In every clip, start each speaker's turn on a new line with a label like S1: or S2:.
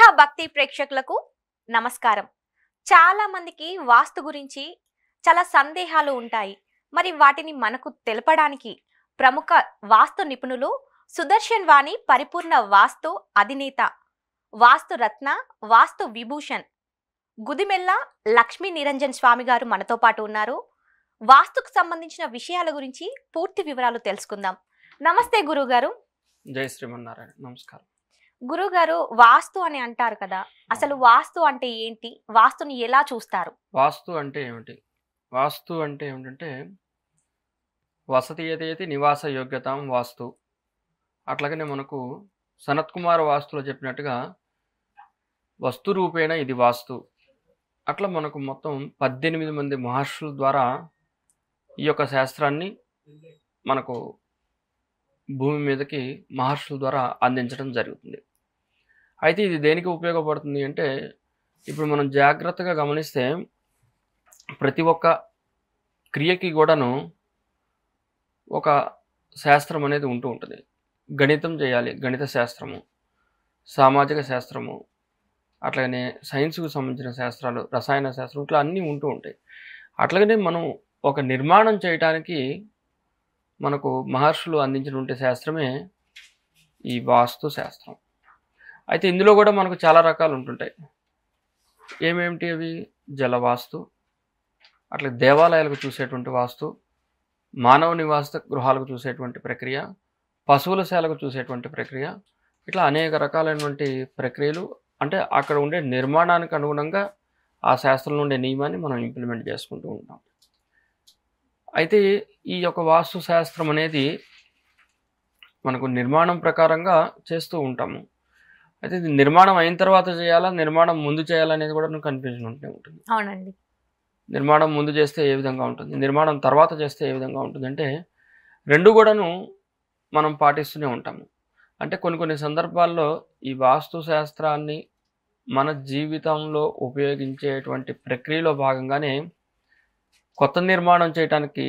S1: స్నేహ భక్తి ప్రేక్షకులకు నమస్కారం. చాలా మందికి వాస్తు గురించి చాలా సందేహాలు ఉంటాయి. మరి వాటిని మనకు తెలపడానికి ప్రముఖ వాస్తు నిపుణులు సుదర్శన్ వాణి పరిపూర్ణ వాస్తు అధినేత వాస్తు రత్న వాస్తు విభూషణ్ గుదిమెల్ల లక్ష్మీ నిరంజన్ స్వామి గారు మనతో పాటు ఉన్నారు. వాస్తుకు సంబంధించిన విషయాల గురించి పూర్తి వివరాలు తెలుసుకుందాం. నమస్తే గురుగారు.
S2: జై శ్రీమన్నారాయణ. నమస్కారం.
S1: గురుగారు వాస్తు అని అంటారు కదా అసలు వాస్తు అంటే ఏంటి? వాస్తుని ఎలా చూస్తారు?
S2: వాస్తు అంటే ఏమిటి? వాస్తు అంటే ఏమిటంటే వసతి ఏదైతే నివాస యోగ్యతాం వాస్తు. అట్లాగనే మనకు సనత్ కుమార్ వాస్తులో చెప్పినట్టుగా వస్తు రూపేణ ఇది వాస్తు. అట్లా మనకు మొత్తం పద్దెనిమిది మంది మహర్షుల ద్వారా ఈ యొక్క శాస్త్రాన్ని మనకు భూమి మీదకి మహర్షుల ద్వారా అందించడం జరుగుతుంది. అయితే ఇది దేనికి ఉపయోగపడుతుంది అంటే ఇప్పుడు మనం జాగ్రత్తగా గమనిస్తే ప్రతి ఒక్క క్రియకి కూడాను ఒక శాస్త్రం అనేది ఉంటూ ఉంటుంది. గణితం చేయాలి. గణిత శాస్త్రము సామాజిక శాస్త్రము అట్లాగనే సైన్స్కు సంబంధించిన శాస్త్రాలు రసాయన శాస్త్రం ఇట్లా అన్నీ ఉంటూ ఉంటాయి. అట్లాగనే మనం ఒక నిర్మాణం చేయటానికి మనకు మహర్షులు అందించినటువంటి శాస్త్రమే ఈ వాస్తు శాస్త్రం. అయితే ఇందులో కూడా మనకు చాలా రకాలు ఉంటుంటాయి. ఏమేమిటి అవి? జలవాస్తు అట్లా దేవాలయాలకు చూసేటువంటి వాస్తు మానవ నివాస గృహాలకు చూసేటువంటి ప్రక్రియ పశువుల శాలకు చూసేటువంటి ప్రక్రియ ఇట్లా అనేక రకాలైనటువంటి ప్రక్రియలు అంటే అక్కడ ఉండే నిర్మాణానికి అనుగుణంగా ఆ శాస్త్రంలో ఉండే నియమాన్ని మనం ఇంప్లిమెంట్ చేసుకుంటూ ఉంటాం. అయితే ఈ యొక్క వాస్తు శాస్త్రం అనేది మనకు నిర్మాణం ప్రకారంగా చేస్తూ ఉంటాము. అయితే ఇది నిర్మాణం అయిన తర్వాత చేయాలా? నిర్మాణం ముందు చేయాలా అనేది కూడా కన్ఫ్యూజన్ ఉంటూనే ఉంటుంది.
S1: అవునండి.
S2: నిర్మాణం ముందు చేస్తే ఏ విధంగా ఉంటుంది? నిర్మాణం తర్వాత చేస్తే ఏ విధంగా ఉంటుంది? అంటే రెండు కూడాను మనం పాటిస్తూనే ఉంటాము. అంటే కొన్ని కొన్ని సందర్భాల్లో ఈ వాస్తు శాస్త్రాన్ని మన జీవితంలో ఉపయోగించేటువంటి ప్రక్రియలో భాగంగానే కొత్త నిర్మాణం చేయడానికి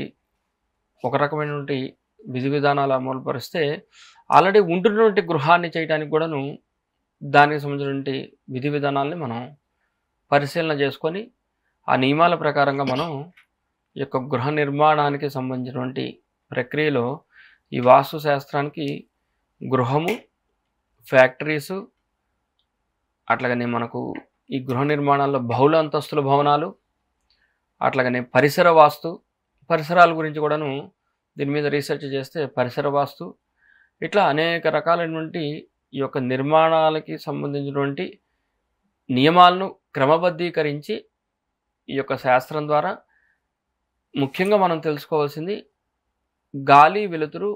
S2: ఒక రకమైనటువంటి విధి విధానాలు అమలుపరిస్తే ఆల్రెడీ ఉంటున్నటువంటి గృహాన్ని చేయడానికి కూడాను దానికి సంబంధించినటువంటి విధి విధానాలని మనం పరిశీలన చేసుకొని ఆ నియమాల ప్రకారంగా మనం ఈ యొక్క గృహ నిర్మాణానికి సంబంధించినటువంటి ప్రక్రియలో ఈ వాస్తు శాస్త్రానికి గృహము ఫ్యాక్టరీసు అట్లాగనే మనకు ఈ గృహ నిర్మాణాల్లో బహుళ అంతస్తుల భవనాలు అట్లాగనే పరిసర వాస్తు పరిసరాల గురించి కూడాను దీని మీద రీసెర్చ్ చేస్తే పరిసర వాస్తు ఇట్లా అనేక రకాలైనటువంటి ఈ యొక్క నిర్మాణాలకి సంబంధించినటువంటి నియమాలను క్రమబద్ధీకరించి ఈ యొక్క శాస్త్రం ద్వారా ముఖ్యంగా మనం తెలుసుకోవాల్సింది గాలి వెలుతురు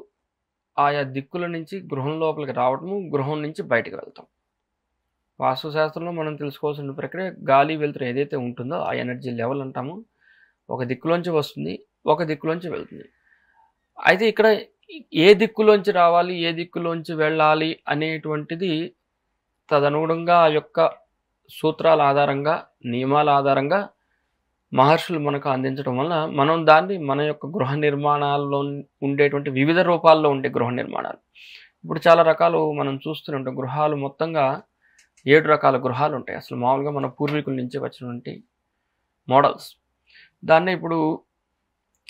S2: ఆయా దిక్కుల నుంచి గృహం లోపలికి రావటము గృహం నుంచి బయటకు వెళ్తాం. వాస్తు శాస్త్రంలో మనం తెలుసుకోవాల్సిన ప్రక్రియ గాలి వెలుతురు ఏదైతే ఉంటుందో ఆ ఎనర్జీ లెవెల్ అంటాము. ఒక దిక్కులోంచి వస్తుంది ఒక దిక్కులోంచి వెళ్తుంది. అయితే ఇక్కడ ఏ దిక్కులోంచి రావాలి ఏ దిక్కులోంచి వెళ్ళాలి అనేటువంటిది తదనుగుణంగా ఆ యొక్క సూత్రాల ఆధారంగా నియమాల ఆధారంగా మహర్షులు మనకు అందించడం వల్ల మనం దాన్ని మన యొక్క గృహ నిర్మాణాల్లో ఉండేటువంటి వివిధ రూపాల్లో ఉండే గృహ నిర్మాణాలు. ఇప్పుడు చాలా రకాలు మనం చూస్తూనే ఉంటాం. గృహాలు మొత్తంగా ఏడు రకాల గృహాలు ఉంటాయి. అసలు మామూలుగా మన పూర్వీకుల నుంచి వచ్చినటువంటి మోడల్స్. దాన్ని ఇప్పుడు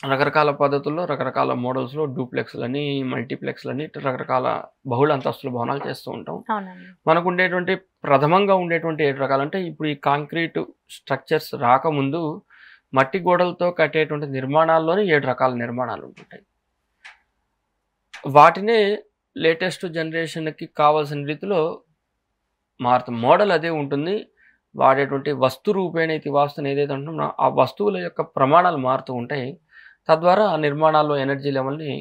S2: రకరకాల పద్ధతుల్లో రకరకాల మోడల్స్లో డూప్లెక్స్లని మల్టీప్లెక్స్లని రకరకాల బహుళ అంతస్తుల భవనాలు చేస్తూ ఉంటాం. మనకు ఉండేటువంటి ప్రథమంగా ఉండేటువంటి ఏడు రకాలు అంటే ఇప్పుడు ఈ కాంక్రీట్ స్ట్రక్చర్స్ రాకముందు మట్టి గోడలతో కట్టేటువంటి నిర్మాణాల్లోనే ఏడు రకాల నిర్మాణాలు ఉంటుంటాయి. వాటినే లేటెస్ట్ జనరేషన్కి కావాల్సిన రీతిలో మారుతుంది మోడల్ అదే ఉంటుంది. వాడేటువంటి వస్తు రూపేణ ఇది వాస్తుని ఏదైతే ఉంటుందో ఆ వస్తువుల యొక్క ప్రమాణాలు మారుతూ ఉంటాయి. తద్వారా ఆ నిర్మాణాల్లో ఎనర్జీ లెవెల్ని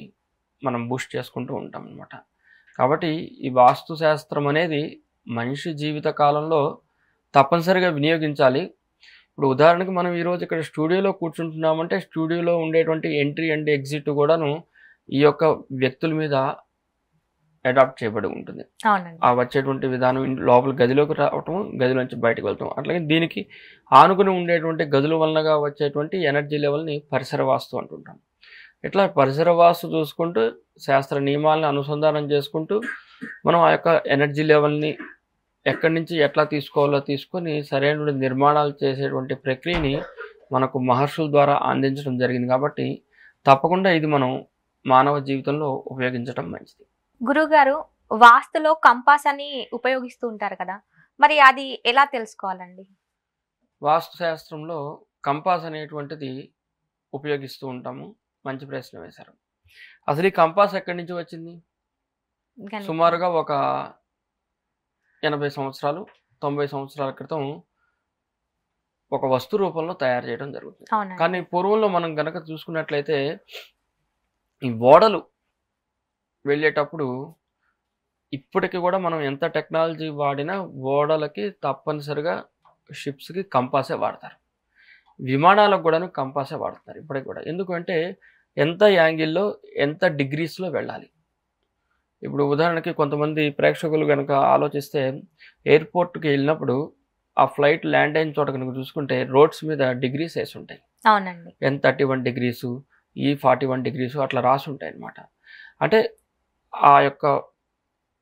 S2: మనం బూస్ట్ చేసుకుంటూ ఉంటాం అనమాట కాబట్టి ఈ వాస్తు శాస్త్రం అనేది మనిషి జీవిత కాలంలో తప్పనిసరిగా వినియోగించాలి. ఇప్పుడు ఉదాహరణకి మనం ఈరోజు ఇక్కడ స్టూడియోలో కూర్చుంటున్నామంటే స్టూడియోలో ఉండేటువంటి ఎంట్రీ అండ్ ఎగ్జిట్ కూడాను ఈ యొక్క వ్యక్తుల మీద అడాప్ట్ చేయబడి ఉంటుంది. ఆ వచ్చేటువంటి విధానం లోపల గదిలోకి రావటం గదిలోంచి బయటకు వెళ్తాం అట్లాగే దీనికి ఆనుకుని ఉండేటువంటి గదుల వలనగా వచ్చేటువంటి ఎనర్జీ లెవెల్ని పరిసర వాస్తు అంటుంటాం. ఇట్లా పరిసర వాస్తు చూసుకుంటూ శాస్త్ర నియమాలను అనుసంధానం చేసుకుంటూ మనం ఆ యొక్క ఎనర్జీ లెవెల్ని ఎక్కడి నుంచి ఎట్లా తీసుకోవాలో తీసుకొని సరైన నిర్మాణాలు చేసేటువంటి ప్రక్రియని మనకు మహర్షుల ద్వారా అందించడం జరిగింది. కాబట్టి తప్పకుండా ఇది మనం మానవ జీవితంలో ఉపయోగించడం మంచిది.
S1: గురుగారు వాస్తులో కంపాస్ అని ఉపయోగిస్తూ ఉంటారు కదా మరి అది ఎలా తెలుసుకోవాలండి?
S2: వాస్తు శాస్త్రంలో కంపాస్ అనేటువంటిది ఉపయోగిస్తూ ఉంటాము. మంచి ప్రశ్న వేశారు. అసలు ఈ కంపాస్ ఎక్కడి నుంచి వచ్చింది. సుమారుగా ఒక ఎనభై సంవత్సరాలు తొంభై సంవత్సరాల క్రితం ఒక వస్తు రూపంలో తయారు చేయడం జరుగుతుంది. కానీ పూర్వంలో మనం గనక చూసుకున్నట్లయితే ఈ ఓడలు వెళ్ళేటప్పుడు ఇప్పటికి కూడా మనం ఎంత టెక్నాలజీ వాడినా ఓడలకి తప్పనిసరిగా షిప్స్కి కంపాసే వాడతారు. విమానాలకు కూడాను కంపాసే వాడుతున్నారు ఇప్పటికి కూడా. ఎందుకంటే ఎంత యాంగిల్లో ఎంత డిగ్రీస్లో వెళ్ళాలి. ఇప్పుడు ఉదాహరణకి కొంతమంది ప్రేక్షకులు కనుక ఆలోచిస్తే ఎయిర్పోర్ట్కి వెళ్ళినప్పుడు ఆ ఫ్లైట్ ల్యాండ్ అయిన చోట కనుక చూసుకుంటే రోడ్స్ మీద డిగ్రీస్ వేసి ఉంటాయి.
S1: అవునండి.
S2: ఎన్ థర్టీ వన్ డిగ్రీసు ఈ ఫార్టీ వన్ డిగ్రీసు అట్లా రాసి ఉంటాయి అన్నమాట అంటే ఆ యొక్క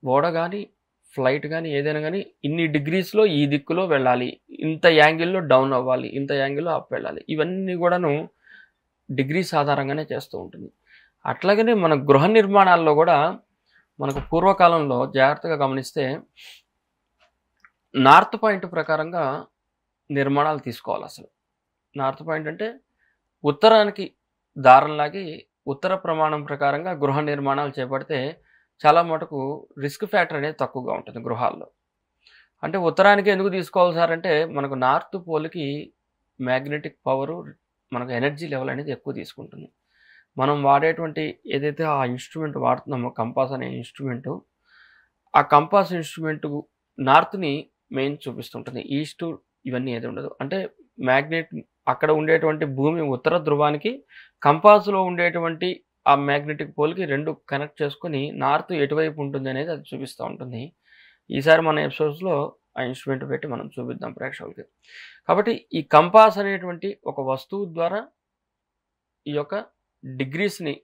S2: ఓడ కానీ ఫ్లైట్ కానీ ఏదైనా కానీ ఇన్ని డిగ్రీస్లో ఈ దిక్కులో వెళ్ళాలి. ఇంత యాంగిల్లో డౌన్ అవ్వాలి. ఇంత యాంగిల్లో అప్ వెళ్ళాలి. ఇవన్నీ కూడాను డిగ్రీస్ ఆధారంగానే చేస్తూ ఉంటుంది. అట్లాగనే మన గృహ నిర్మాణాల్లో కూడా మనకు పూర్వకాలంలో జాగ్రత్తగా గమనిస్తే నార్త్ పాయింట్ ప్రకారంగా నిర్మాణాలు తీసుకోవాలి అసలు. నార్త్ పాయింట్ అంటే ఉత్తరానికి దారంలాగి ఉత్తర ప్రమాణం ప్రకారంగా గృహ నిర్మాణాలు చేపడితే చాలా మటుకు రిస్క్ ఫ్యాక్టర్ అనేది తక్కువగా ఉంటుంది గృహాల్లో. అంటే ఉత్తరానికి ఎందుకు తీసుకోవాలి సార్ అంటే మనకు నార్త్ పోల్కి మ్యాగ్నెటిక్ పవరు మనకు ఎనర్జీ లెవెల్ అనేది ఎక్కువ తీసుకుంటుంది. మనం వాడేటువంటి ఏదైతే ఆ ఇన్స్ట్రుమెంట్ వాడుతున్నామో కంపాస్ అనే ఇన్స్ట్రుమెంట్ ఆ కంపాస్ ఇన్స్ట్రుమెంట్ నార్త్ని మెయిన్ చూపిస్తుంటుంది ఈస్ట్ ఇవన్నీ ఏది ఉండదు. అంటే మ్యాగ్నెట్ అక్కడ ఉండేటువంటి భూమి ఉత్తర ధ్రువానికి కంపాస్లో ఉండేటువంటి ఆ మ్యాగ్నెటిక్ పోల్కి రెండు కనెక్ట్ చేసుకుని నార్త్ ఎటువైపు ఉంటుంది అనేది అది చూపిస్తూ ఉంటుంది. ఈసారి మన ఎపిసోడ్స్లో ఆ ఇన్స్ట్రుమెంట్ పెట్టి మనం చూపిద్దాం ప్రేక్షకులకి. కాబట్టి ఈ కంపాస్ అనేటువంటి ఒక వస్తువు ద్వారా ఈ యొక్క డిగ్రీస్ని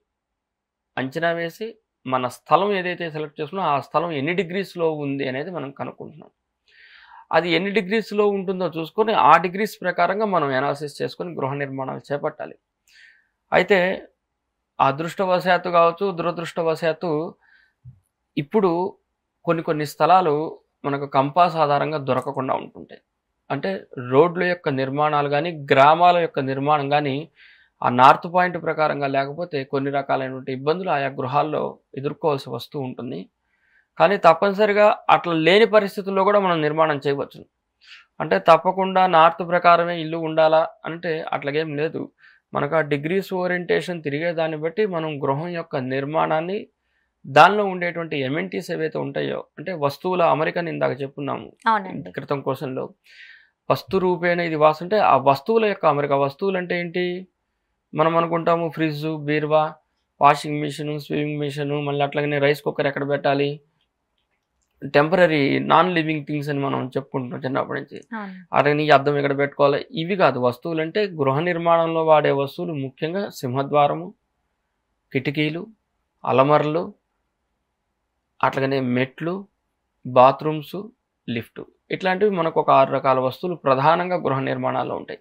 S2: అంచనా వేసి మన స్థలం ఏదైతే సెలెక్ట్ చేసుకున్నా ఆ స్థలం ఎన్ని డిగ్రీస్లో ఉంది అనేది మనం కనుక్కుంటున్నాం. అది ఎన్ని డిగ్రీస్లో ఉంటుందో చూసుకొని ఆ డిగ్రీస్ ప్రకారంగా మనం ఎనాలిసిస్ చేసుకొని గృహ నిర్మాణాలు చేపట్టాలి. అయితే అదృష్టవశాత్తు కావచ్చు దురదృష్టవశాత్తు ఇప్పుడు కొన్ని కొన్ని స్థలాలు మనకు కంపాస్ ఆధారంగా దొరకకుండా ఉంటుంటాయి. అంటే రోడ్ల యొక్క నిర్మాణాలు కానీ గ్రామాల యొక్క నిర్మాణం కానీ ఆ నార్త్ పాయింట్ ప్రకారంగా లేకపోతే కొన్ని రకాలైనటువంటి ఇబ్బందులు ఆయా గృహాల్లో ఎదుర్కోవాల్సి వస్తూ ఉంటుంది. కానీ తప్పనిసరిగా అట్లా లేని పరిస్థితుల్లో కూడా మనం నిర్మాణం చేయవచ్చు. అంటే తప్పకుండా నార్త్ ప్రకారమే ఇల్లు ఉండాలా అంటే అట్లాగేం లేదు. మనకు ఆ డిగ్రీస్ ఓరియంటేషన్ తిరిగే దాన్ని బట్టి మనం గృహం యొక్క నిర్మాణాన్ని దానిలో ఉండేటువంటి ఎమెంటీస్ ఏవైతే ఉంటాయో అంటే వస్తువుల అమరికని ఇందాక చెప్పున్నాము క్రితం క్వశ్చన్లో. వస్తు రూపేణ ఇది వాసు అంటే ఆ వస్తువుల యొక్క అమరిక వస్తువులు అంటే ఏంటి? మనం అనుకుంటాము ఫ్రిడ్జ్ బీరువా వాషింగ్ మిషన్ స్విమ్మింగ్ మిషన్ మళ్ళీ అట్లాగనే రైస్ కుక్కర్ ఎక్కడ పెట్టాలి? టెంపరీ నాన్ లివింగ్ థింగ్స్ అని మనం చెప్పుకుంటున్నాం చిన్నప్పటి నుంచి. అతని అద్దం ఇక్కడ పెట్టుకోవాలి? ఇవి కాదు. వస్తువులు అంటే గృహ నిర్మాణంలో వాడే వస్తువులు ముఖ్యంగా సింహద్వారము కిటికీలు అలమరలు అట్లాగనే మెట్లు బాత్రూమ్స్ లిఫ్ట్ ఇట్లాంటివి మనకు ఒక ఆరు రకాల వస్తువులు ప్రధానంగా గృహ నిర్మాణాల్లో ఉంటాయి.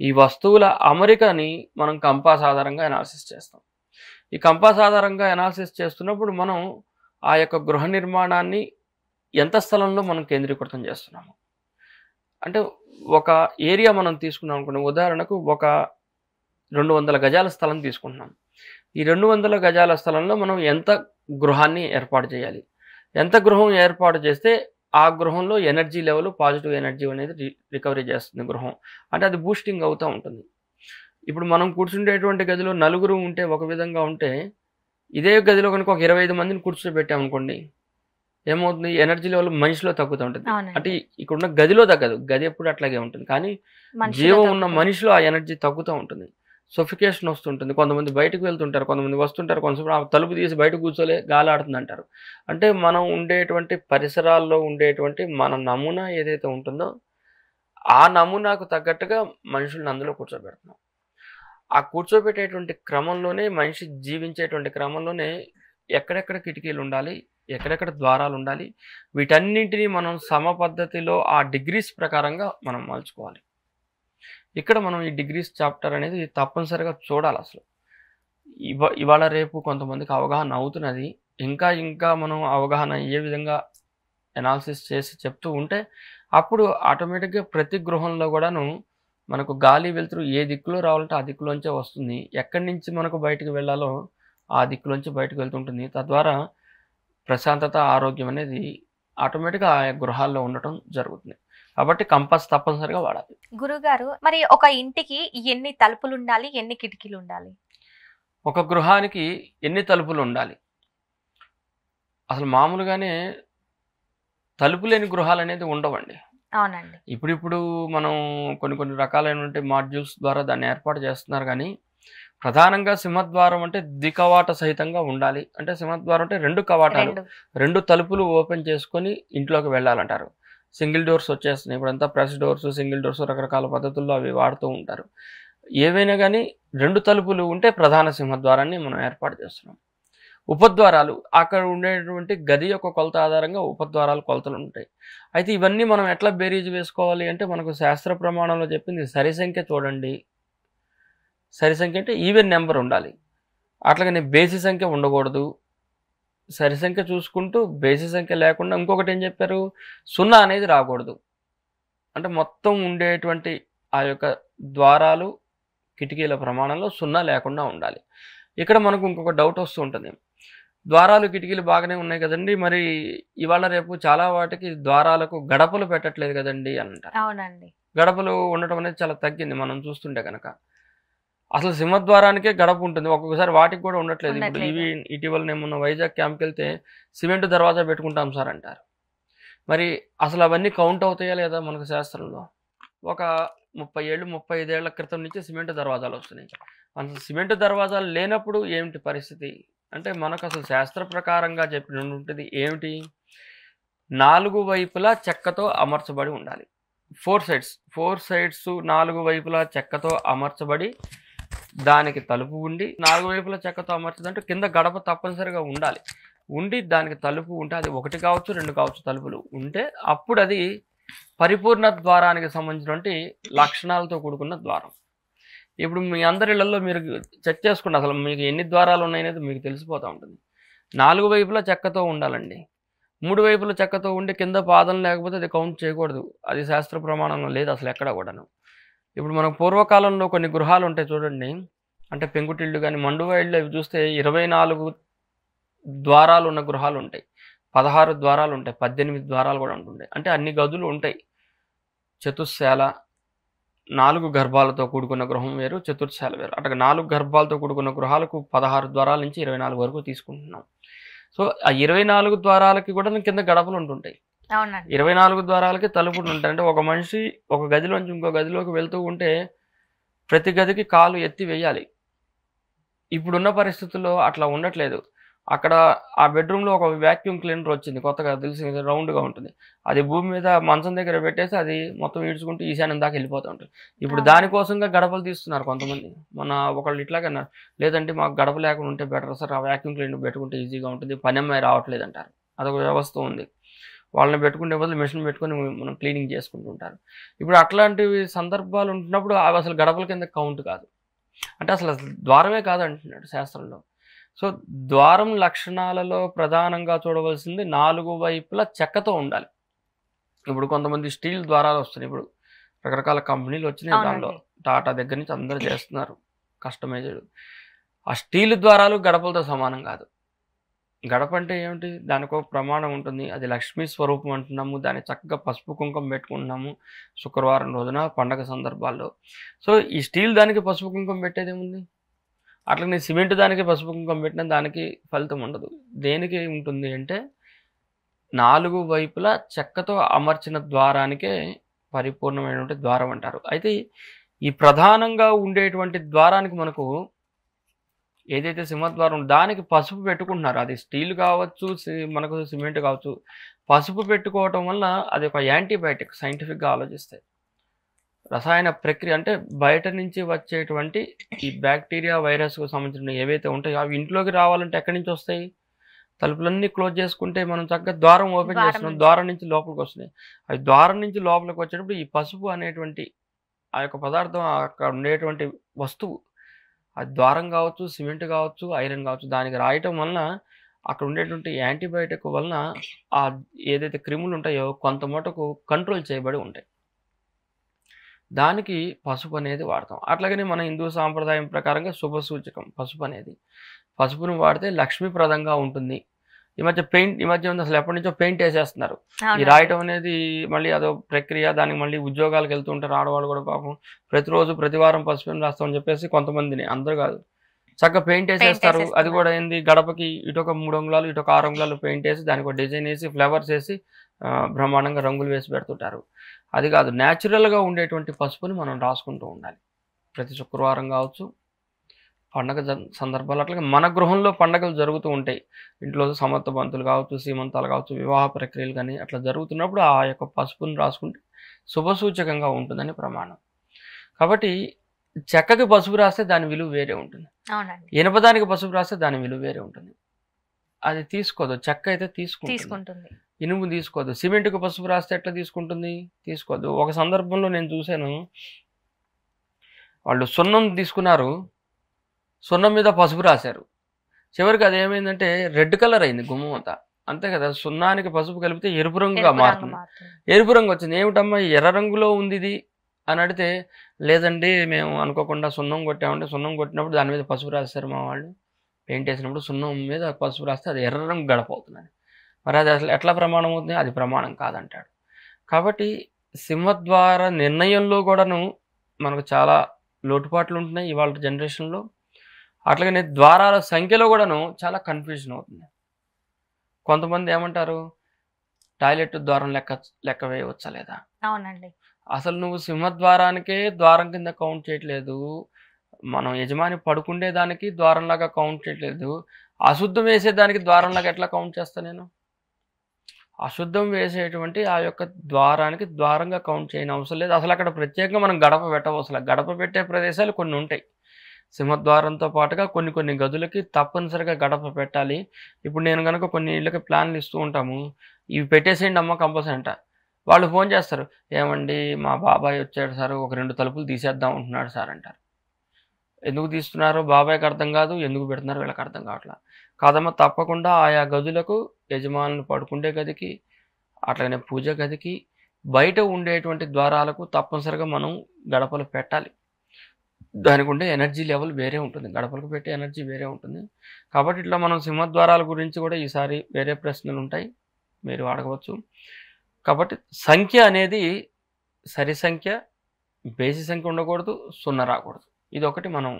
S2: ఈ వస్తువుల అమరికని మనం కంపాస్ ఆధారంగా ఎనాలిసిస్ చేస్తాం. ఈ కంపాస్ ఆధారంగా ఎనాలిసిస్ చేస్తున్నప్పుడు మనం ఆ యొక్క గృహ నిర్మాణాన్ని ఎంత స్థలంలో మనం కేంద్రీకృతం చేస్తున్నాము? అంటే ఒక ఏరియా మనం తీసుకున్నాం అనుకోండి ఉదాహరణకు ఒక రెండు వందల గజాల స్థలం తీసుకుంటున్నాం. ఈ రెండు వందల గజాల స్థలంలో మనం ఎంత గృహాన్ని ఏర్పాటు చేయాలి? ఎంత గృహం ఏర్పాటు చేస్తే ఆ గృహంలో ఎనర్జీ లెవెల్ పాజిటివ్ ఎనర్జీ అనేది రి- రికవరీ చేస్తుంది గృహం. అంటే అది బూస్టింగ్ అవుతూ ఉంటుంది. ఇప్పుడు మనం కూర్చుండేటువంటి గదిలో నలుగురు ఉంటే ఒక విధంగా ఉంటే ఇదే గదిలో కనుక ఒక ఇరవై ఐదు మందిని కూర్చోబెట్టామనుకోండి ఏమవుతుంది? ఎనర్జీ లెవెల్ మనిషిలో తగ్గుతూ ఉంటుంది అంటే
S1: అవునండి
S2: ఇక్కడ ఉన్న గదిలో తగ్గదు. గది ఎప్పుడు అట్లాగే ఉంటుంది. కానీ జీవం ఉన్న. మనిషిలో ఆ ఎనర్జీ తగ్గుతూ ఉంటుంది. సొఫికేషన్ వస్తుంటుంది. కొంతమంది బయటకు వెళ్తుంటారు. కొంతమంది వస్తుంటారు. కొంతసేపు ఆ తలుపు తీసి బయట కూర్చోలే గాలి ఆడుతుంది అంటారు అంటే మనం ఉండేటువంటి పరిసరాల్లో ఉండేటువంటి మన నమూనా ఏదైతే ఉంటుందో ఆ నమూనాకు తగ్గట్టుగా మనుషుల్ని అందులో కూర్చోబెడుతున్నాం. ఆ కూర్చోబెట్టేటువంటి క్రమంలోనే మనిషి జీవించేటువంటి క్రమంలోనే ఎక్కడెక్కడ కిటికీలు ఉండాలి ఎక్కడెక్కడ ద్వారాలు ఉండాలి వీటన్నింటినీ మనం సమ పద్ధతిలో ఆ డిగ్రీస్ ప్రకారంగా మనం మలుచుకోవాలి. ఇక్కడ మనం ఈ డిగ్రీస్ చాప్టర్ అనేది తప్పనిసరిగా చూడాలి అసలు. ఇవ ఇవాళ రేపు కొంతమందికి అవగాహన అవుతున్నది. ఇంకా ఇంకా మనం అవగాహన ఏ విధంగా ఎనాలిసిస్ చేసి చెప్తూ ఉంటే అప్పుడు ఆటోమేటిక్గా ప్రతి గృహంలో కూడాను మనకు గాలి వెలుతురు ఏ దిక్కులో రావాలంటే ఆ దిక్కులోంచే వస్తుంది. ఎక్కడి నుంచి మనకు బయటకు వెళ్ళాలో ఆ దిక్కులోంచి బయటకు వెళ్తుంటుంది. తద్వారా ప్రశాంతత ఆరోగ్యం అనేది ఆటోమేటిక్గా ఆ గృహాల్లో ఉండటం జరుగుతుంది. కాబట్టి కంపస్ తప్పనిసరిగా వాడాలి.
S1: గురుగారు మరి ఒక ఇంటికి ఎన్ని తలుపులు ఉండాలి ఎన్ని కిటికీలు ఉండాలి
S2: ఒక గృహానికి ఎన్ని తలుపులు ఉండాలి అసలు మామూలుగానే తలుపు లేని గృహాలు అనేది ఉండవండి.
S1: అవునండి.
S2: ఇప్పుడిప్పుడు మనం కొన్ని కొన్ని రకాలైనటువంటి మాడ్యూల్స్ ద్వారా దాన్ని ఏర్పాటు చేస్తున్నారు కానీ ప్రధానంగా సింహద్వారం అంటే దికవాట సహితంగా ఉండాలి. అంటే సింహద్వారం అంటే రెండు కవాటాలు.
S1: రెండు.
S2: రెండు తలుపులు ఓపెన్ చేసుకొని ఇంట్లోకి వెళ్ళాలంటారు. సింగిల్ డోర్స్ వచ్చేస్తున్నాయి. ఇప్పుడంతా ప్రెస్ డోర్స్ సింగిల్ డోర్స్ రకరకాల పద్ధతుల్లో అవి వాడుతూ ఉంటారు. ఏవైనా కానీ రెండు తలుపులు ఉంటే ప్రధాన సింహద్వారాన్ని మనం ఏర్పాటు చేస్తున్నాం. ఉపద్వారాలు అక్కడ ఉండేటువంటి గది యొక్క కొలత ఆధారంగా ఉపద్వారాలు కొలతలు ఉంటాయి. అయితే ఇవన్నీ మనం ఎట్లా బేరీజ్ వేసుకోవాలి అంటే మనకు శాస్త్ర ప్రమాణంలో చెప్పింది సరి సంఖ్య చూడండి. సరి సంఖ్య అంటే ఈవెన్ నెంబర్ ఉండాలి. అట్లాగని బేసి సంఖ్య ఉండకూడదు. సరి సంఖ్య చూసుకుంటూ బేసి సంఖ్య లేకుండా ఇంకొకటి ఏం చెప్పారు? సున్నా అనేది రాకూడదు. అంటే మొత్తం ఉండేటువంటి ఆ యొక్క ద్వారాలు కిటికీల ప్రమాణంలో సున్నా లేకుండా ఉండాలి. ఇక్కడ మనకు ఇంకొక డౌట్ వస్తూ ఉంటుంది. ద్వారాలు కిటికీలు బాగానే ఉన్నాయి కదండి. మరి ఇవాళ రేపు చాలా వాటికి ద్వారాలకు గడపలు పెట్టట్లేదు కదండి అని అంటారు
S1: అవునండి.
S2: గడపలు ఉండటం అనేది చాలా తగ్గింది మనం చూస్తుంటే కనుక అసలు సింహద్వారానికే గడప ఉంటుంది ఒక్కొక్కసారి వాటికి కూడా ఉండట్లేదు. ఇప్పుడు. ఇవి ఇటీవల నేను వైజాగ్ క్యాంప్కి వెళ్తే సిమెంట్ దర్వాజా పెట్టుకుంటాం సార్ అంటారు. మరి అసలు అవన్నీ కౌంట్ అవుతాయా లేదా మనకు శాస్త్రంలో? ఒక ముప్పై ఏళ్ళు ముప్పై ఐదేళ్ళ క్రితం నుంచి సిమెంట్ దర్వాజాలు వస్తున్నాయి. అసలు సిమెంట్ దర్వాజాలు లేనప్పుడు ఏమిటి పరిస్థితి? అంటే మనకు అసలు శాస్త్ర ప్రకారంగా చెప్పినటువంటిది ఏమిటి? నాలుగు వైపులా చెక్కతో అమర్చబడి ఉండాలి. ఫోర్ సైడ్స్ ఫోర్ సైడ్స్ నాలుగు వైపులా చెక్కతో అమర్చబడి దానికి తలుపు ఉండి నాలుగు వైపుల చెక్కతో అమర్చదంటే కింద గడప తప్పనిసరిగా ఉండాలి. ఉండి దానికి తలుపు ఉంటే అది ఒకటి కావచ్చు రెండు కావచ్చు తలుపులు ఉంటే అప్పుడు అది పరిపూర్ణ ద్వారానికి సంబంధించినటువంటి లక్షణాలతో కూడుకున్న ద్వారం. ఇప్పుడు మీ అందరి ఇళ్ళలో మీరు చెక్ చేసుకోండి అసలు మీకు ఎన్ని ద్వారాలు ఉన్నాయనేది మీకు తెలిసిపోతూ ఉంటుంది. నాలుగు వైపులా చెక్కతో ఉండాలండి. మూడు వైపుల చెక్కతో ఉండి కింద పాదం లేకపోతే అది కౌంట్ చేయకూడదు. అది శాస్త్ర ప్రమాణంలో లేదు అసలు ఎక్కడ కూడాను. ఇప్పుడు మనకు పూర్వకాలంలో కొన్ని గృహాలు ఉంటాయి చూడండి. అంటే పెంకుటిళ్ళు కానీ మండువా ఇళ్ళు అవి చూస్తే ఇరవై నాలుగు ద్వారాలు ఉన్న గృహాలు ఉంటాయి. పదహారు ద్వారాలు ఉంటాయి. పద్దెనిమిది ద్వారాలు కూడా ఉంటుంటాయి అంటే అన్ని గదులు ఉంటాయి. చతుశాల నాలుగు గర్భాలతో కూడుకున్న గృహం వేరు చతుర్శాల వేరు. అట్లా నాలుగు గర్భాలతో కూడుకున్న గృహాలకు పదహారు ద్వారాల నుంచి ఇరవై నాలుగు వరకు తీసుకుంటున్నాం. సో ఆ ఇరవై నాలుగు ద్వారాలకి కూడా కింద గడపలు ఉంటుంటాయి. ఇరవై నాలుగు ద్వారాలకి తలుపులు ఉంటాయి. అంటే ఒక మనిషి ఒక గదిలోంచి ఇంకో గదిలోకి వెళ్తూ ఉంటే ప్రతి గదికి కాలు ఎత్తి వేయాలి. ఇప్పుడున్న పరిస్థితుల్లో అట్లా ఉండట్లేదు. అక్కడ ఆ బెడ్రూమ్లో ఒక వ్యాక్యూమ్ క్లీనర్ వచ్చింది. కొత్తగా తెలిసి రౌండ్గా ఉంటుంది. అది భూమి మీద మంచం దగ్గర పెట్టేసి అది మొత్తం ఈడ్చుకుంటూ ఈశాన్యం దాకా వెళ్ళిపోతూ ఉంటుంది. ఇప్పుడు. దానికోసంగా గడపలు తీస్తున్నారు కొంతమంది. మన ఒకళ్ళు ఇట్లాగన్నారు లేదంటే మాకు గడప లేకుండా ఉంటే బెటర్. సార్ ఆ వ్యాక్యూమ్ క్లీనర్ పెట్టుకుంటే ఈజీగా ఉంటుంది. పని అమ్మాయి రావట్లేదు అంటారు అదొక వ్యవస్థ ఉంది. వాళ్ళని పెట్టుకునే బదులు మిషన్ పెట్టుకొని మనం క్లీనింగ్ చేసుకుంటూ ఉంటారు ఇప్పుడు అట్లాంటివి సందర్భాలు ఉంటున్నప్పుడు అవి అసలు గడపల కింద కౌంట్ కాదు. అంటే అసలు అసలు ద్వారమే కాదు అంటున్నాడు శాస్త్రంలో. సో ద్వారం లక్షణాలలో ప్రధానంగా చూడవలసింది నాలుగు వైపులా చెక్కతో ఉండాలి. ఇప్పుడు కొంతమంది స్టీల్ ద్వారాలు వస్తున్నాయి. ఇప్పుడు రకరకాల కంపెనీలు వచ్చినాయి దానిలో టాటా దగ్గర నుంచి అందరూ చేస్తున్నారు. కస్టమైజ్డ్. ఆ స్టీల్ ద్వారాలు గడపలతో సమానం కాదు. గడప అంటే ఏమిటి? దానికి ఒక ప్రమాణం ఉంటుంది. అది లక్ష్మీ స్వరూపం అంటున్నాము. దాన్ని చక్కగా పసుపు కుంకుమ పెట్టుకుంటున్నాము శుక్రవారం రోజున పండగ సందర్భాల్లో. సో ఈ స్టీల్ దానికి పసుపు కుంకుమ పెట్టేది ఏముంది? అట్లనే సిమెంట్ దానికి పసుపు కుంకుమ పెట్టినా దానికి ఫలితం ఉండదు. దేనికి ఉంటుంది అంటే నాలుగు వైపులా చెక్కతో అమర్చిన ద్వారానికే పరిపూర్ణమైనటువంటి ద్వారం అంటారు. అయితే ఈ ప్రధానంగా ఉండేటువంటి ద్వారానికి మనకు ఏదైతే సింహద్వారం దానికి పసుపు పెట్టుకుంటున్నారు. అది స్టీల్ కావచ్చు సి- మనకు సిమెంట్ కావచ్చు. పసుపు పెట్టుకోవటం వల్ల అది ఒక యాంటీబయాటిక్ సైంటిఫిక్గా ఆలోచిస్తాయి. రసాయన ప్రక్రియ అంటే బయట నుంచి వచ్చేటువంటి ఈ బ్యాక్టీరియా వైరస్కు సంబంధించిన ఏవైతే ఉంటాయో అవి ఇంట్లోకి రావాలంటే ఎక్కడి నుంచి వస్తాయి? తలుపులన్నీ క్లోజ్ చేసుకుంటే మనం చక్కగా ద్వారం ఓపెన్ చేస్తున్నాం. ద్వారం నుంచి లోపలికి వస్తున్నాయి. అవి ద్వారం నుంచి లోపలికి వచ్చేటప్పుడు ఈ పసుపు అనేటువంటి ఆ యొక్క పదార్థం అక్కడ ఉండేటువంటి వస్తువు అది ద్వారం కావచ్చు సిమెంట్ కావచ్చు ఐరన్ కావచ్చు దానికి రాయటం వలన అక్కడ ఉండేటువంటి యాంటీబయాటిక్ వలన ఆ ఏదైతే క్రిములు ఉంటాయో కొంత మటుకు కంట్రోల్ చేయబడి ఉంటాయి. దానికి పసుపు అనేది వాడతాం. అట్లాగనే మన హిందూ సాంప్రదాయం ప్రకారంగా శుభ సూచకం పసుపు అనేది. పసుపును వాడితే లక్ష్మీప్రదంగా ఉంటుంది. ఈ మధ్య పెయింట్ ఈ మధ్య ఉంది అసలు ఎప్పటి నుంచో పెయింట్ వేసేస్తున్నారు. ఈ. రాయటం అనేది మళ్ళీ అదో ప్రక్రియ దానికి మళ్ళీ ఉద్యోగాలకు వెళ్తూ ఉంటారు ఆడవాళ్ళు కూడా పాపం. ప్రతిరోజు ప్రతి వారం పసుపు రాస్తామని చెప్పేసి కొంతమందిని అందరూ కాదు. చక్కగా పెయింట్ వేసేస్తారు. అది. కూడా ఏంది? గడపకి ఇటొక మూడు అంగుళాలు ఇటొక ఆరు అంగుళాలు పెయింట్ వేసి దానికి ఒక డిజైన్ వేసి ఫ్లవర్స్ వేసి బ్రహ్మాండంగా రంగులు వేసి పెడుతుంటారు. అది కాదు న్యాచురల్గా ఉండేటువంటి పసుపుని మనం రాసుకుంటూ ఉండాలి. ప్రతి శుక్రవారం కావచ్చు పండగ జ- సందర్భాలు అట్లాగే మన గృహంలో పండగలు జరుగుతూ ఉంటాయి. ఇంట్లో సమర్థ బంతులు కావచ్చు సీమంతాలు కావచ్చు వివాహ ప్రక్రియలు కానీ అట్లా జరుగుతున్నప్పుడు ఆ యొక్క పసుపుని రాసుకుంటే శుభసూచకంగా ఉంటుందని ప్రమాణం. కాబట్టి చెక్కకి పసుపు రాస్తే దాని విలువ వేరే ఉంటుంది. ఇనపదానికి పసుపు రాస్తే దాని విలువ వేరే ఉంటుంది. అది తీసుకోదు. చెక్క అయితే తీసుకుంటుంది.
S1: తీసుకుంటుంది.
S2: ఇనుము తీసుకోదు. సిమెంట్కి పసుపు రాస్తే ఎట్లా తీసుకుంటుంది? తీసుకోదు. ఒక సందర్భంలో నేను చూశాను. వాళ్ళు సున్నం తీసుకున్నారు. సున్నం మీద పసుపు రాశారు. చివరికి అది ఏమైందంటే రెడ్ కలర్ అయింది గుమ్మం అంతా. అంతే కదా సున్నానికి పసుపు కలిపితే ఎరుపు రంగుగా మారుతుంది. ఎరుపు రంగు వచ్చింది. ఏమిటమ్మా ఎర్ర రంగులో ఉంది ఇది? అని అడిగితే లేదండి మేము అనుకోకుండా సున్నం కొట్టామంటే సున్నం కొట్టినప్పుడు దాని మీద పసుపు రాస్తారు మా వాళ్ళు. పెయింట్ వేసినప్పుడు సున్నం మీద పసుపు రాస్తే అది ఎర్ర రంగు గడప అవుతుంది మరి అది అసలు ఎట్లా ప్రమాణం అవుతుంది? అది ప్రమాణం కాదంటాడు. కాబట్టి సింహద్వార నిర్ణయంలో కూడాను మనకు చాలా లోటుపాట్లు ఉంటున్నాయి ఇవాళ జనరేషన్లో. అట్లాగనే ద్వారాల సంఖ్యలో కూడాను చాలా కన్ఫ్యూజన్ అవుతుంది. కొంతమంది ఏమంటారు? టాయిలెట్ ద్వారం లెక్క లెక్క వేయవచ్చా లేదా?
S1: అవునండి.
S2: అసలు నువ్వు సింహద్వారానికే ద్వారం కింద కౌంట్ చేయట్లేదు. మనం యజమాని పడుకుండే దానికి ద్వారంలాగా కౌంట్ చేయట్లేదు. అశుద్ధం వేసేదానికి ద్వారంలాగా ఎట్లా కౌంట్ చేస్తా నేను? అశుద్ధం వేసేటువంటి ఆ యొక్క ద్వారానికి ద్వారంగా కౌంట్ చేయని అవసరం లేదు. అసలు అక్కడ ప్రత్యేకంగా మనం గడప పెట్టవసరం గడప పెట్టే ప్రదేశాలు కొన్ని ఉంటాయి. సింహద్వారంతో పాటుగా కొన్ని కొన్ని గదులకి తప్పనిసరిగా గడప పెట్టాలి. ఇప్పుడు నేను కనుక కొన్ని ఇళ్ళకి ప్లాన్లు ఇస్తూ ఉంటాము. ఇవి పెట్టేసేయండి అమ్మ కంపల్సరీ అంట. వాళ్ళు ఫోన్ చేస్తారు. ఏమండి మా బాబాయ్ వచ్చాడు సార్. ఒక రెండు తలుపులు తీసేద్దాం అంటున్నాడు సార్ అంటారు. ఎందుకు తీస్తున్నారో? బాబాయ్కి అర్థం కాదు. ఎందుకు పెడుతున్నారో? వీళ్ళకి అర్థం కావట్లా. కాదమ్మ తప్పకుండా ఆయా గదులకు యజమానులు పడుకుండే గదికి అట్లనే పూజ గదికి బయట ఉండేటువంటి ద్వారాలకు తప్పనిసరిగా మనం గడపలు పెట్టాలి. దానికి ఉండే ఎనర్జీ లెవెల్ వేరే ఉంటుంది. గడపలకు పెట్టే ఎనర్జీ వేరే ఉంటుంది. కాబట్టి ఇట్లా మనం సింహద్వారాల గురించి కూడా ఈసారి వేరే ప్రశ్నలు ఉంటాయి. మీరు అడగవచ్చు. కాబట్టి సంఖ్య అనేది సరి సంఖ్య బేసి సంఖ్య ఉండకూడదు సున్నా రాకూడదు. ఇది ఒకటి మనం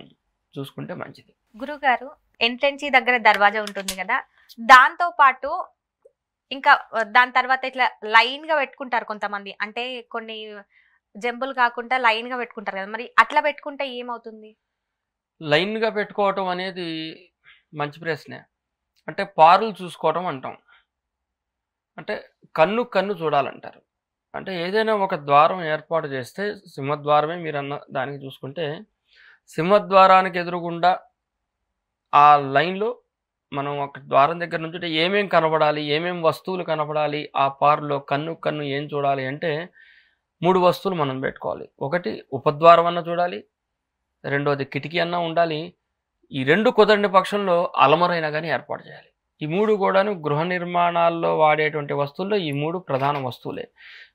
S2: చూసుకుంటే మంచిది.
S1: గురుగారు ఎంట్రెన్స్ దగ్గర దర్వాజా ఉంటుంది కదా దాంతో పాటు ఇంకా దాని తర్వాత ఇట్లా లైన్గా పెట్టుకుంటారు కొంతమంది. అంటే కొన్ని జంబులు కాకుండా లైన్గా పెట్టుకుంటారు కదా! మరి అట్లా పెట్టుకుంటే ఏమవుతుంది?
S2: లైన్గా పెట్టుకోవటం అనేది మంచి ప్రశ్నే. అంటే పారులు చూసుకోవటం అంటాం. అంటే కన్ను కన్ను చూడాలంటారు. అంటే ఏదైనా ఒక ద్వారం ఏర్పాటు చేస్తే సింహద్వారమే మీరు అన్న దానికి చూసుకుంటే సింహద్వారానికి ఎదురుగుండా ఆ లైన్లో మనం ఒక ద్వారం దగ్గర నుంచి ఏమేం కనపడాలి ఏమేం వస్తువులు కనపడాలి ఆ పారులో కన్ను కన్ను ఏం చూడాలి? అంటే మూడు వస్తువులు మనం పెట్టుకోవాలి. ఒకటి ఉపద్వారం అన్న చూడాలి. రెండోది కిటికీ అన్న ఉండాలి. ఈ రెండు కుదరని పక్షంలో అలమరైనా కానీ ఏర్పాటు చేయాలి. ఈ మూడు కూడాను గృహ నిర్మాణాల్లో వాడేటువంటి వస్తువుల్లో ఈ మూడు ప్రధాన వస్తువులే.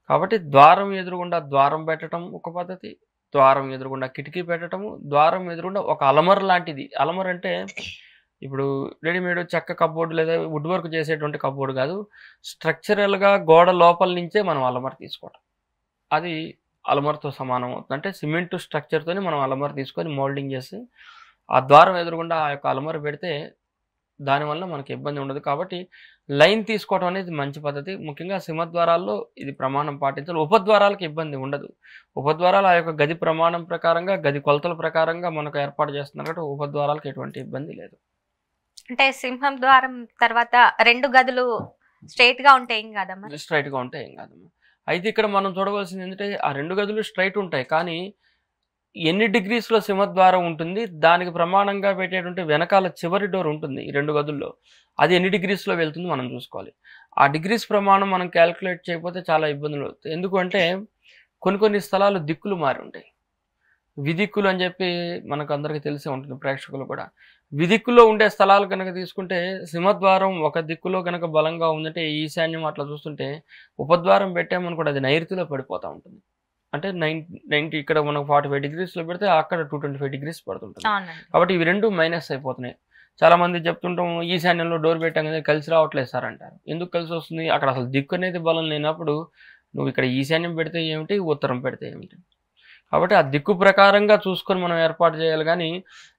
S2: కాబట్టి ద్వారం ఎదురుగుండా ద్వారం పెట్టడం ఒక పద్ధతి ద్వారం ఎదురుగుండా కిటికీ పెట్టడము ద్వారం ఎదురుగుండా ఒక అలమర లాంటిది. అలమర అంటే ఇప్పుడు రెడీమేడ్ చెక్క కబోర్డు లేదా వుడ్ వర్క్ చేసేటువంటి కబోర్డు కాదు. స్ట్రక్చరల్గా గోడ లోపల నుంచే మనం అలమర తీసుకోవటం. అది అలమర్తో సమానం అవుతుంది. అంటే సిమెంట్ స్ట్రక్చర్తోనే మనం అలమర్ తీసుకొని మోల్డింగ్ చేసి ఆ ద్వారం ఎదురుగుండా ఆ యొక్క అలమర పెడితే దానివల్ల మనకి ఇబ్బంది ఉండదు. కాబట్టి లైన్ తీసుకోవడం అనేది మంచి పద్ధతి. ముఖ్యంగా సింహద్వారాల్లో ఇది ప్రమాణం పాటించాలి. ఉపద్వారాలకు ఇబ్బంది ఉండదు. ఉపద్వారాలు ఆ యొక్క గది ప్రమాణం ప్రకారంగా గది కొలతల ప్రకారంగా మనకు ఏర్పాటు చేస్తున్నారు కాబట్టి ఉపద్వారాలకు ఎటువంటి ఇబ్బంది లేదు.
S1: అంటే సింహం ద్వారం తర్వాత రెండు గదులు స్ట్రైట్గా ఉంటాయి ఏం కదా మరి
S2: స్ట్రైట్గా ఉంటే ఏం కాదమ్మా? అయితే ఇక్కడ మనం చూడవలసింది ఏంటంటే ఆ రెండు గదులు స్ట్రైట్ ఉంటాయి. కానీ ఎన్ని డిగ్రీస్లో సింహద్వారం ఉంటుంది దానికి ప్రమాణంగా పెట్టేటువంటి వెనకాల చివరి డోర్ ఉంటుంది ఈ రెండు గదుల్లో. అది ఎన్ని డిగ్రీస్లో వెళ్తుంది మనం చూసుకోవాలి. ఆ డిగ్రీస్ ప్రమాణం మనం క్యాలిక్యులేట్ చేయకపోతే చాలా ఇబ్బందులు అవుతాయి. ఎందుకంటే కొన్ని కొన్ని స్థలాలు దిక్కులు మారి ఉంటాయి. విదిక్కులు అని చెప్పి మనకు అందరికీ తెలిసే ఉంటుంది ప్రేక్షకులు కూడా. విదిక్కులో ఉండే స్థలాలు కనుక తీసుకుంటే సింహద్వారం ఒక దిక్కులో కనుక బలంగా ఉందంటే ఈశాన్యం అట్లా చూస్తుంటే ఉపద్వారం పెట్టామనుకోండి అది నైరుతిలో పడిపోతూ ఉంటుంది. అంటే నైన్ నైంటీ ఇక్కడ మనకు ఫార్టీ ఫైవ్ డిగ్రీస్లో పెడితే అక్కడ టూ ట్వంటీ ఫైవ్ డిగ్రీస్ పడుతుంటుంది. కాబట్టి ఇవి రెండు మైనస్ అయిపోతున్నాయి. చాలా మంది చెప్తుంటాం ఈశాన్యంలో డోర్ పెట్టాం కదా కలిసి రావట్లేదు సార్ అంటారు. ఎందుకు కలిసి వస్తుంది? అక్కడ అసలు దిక్కు అనేది బలం లేనప్పుడు నువ్వు ఇక్కడ ఈశాన్యం పెడితే ఏమిటి? ఉత్తరం పెడితే ఏమిటి? కాబట్టి ఆ దిక్కు ప్రకారంగా చూసుకొని మనం ఏర్పాటు చేయాలి. కానీ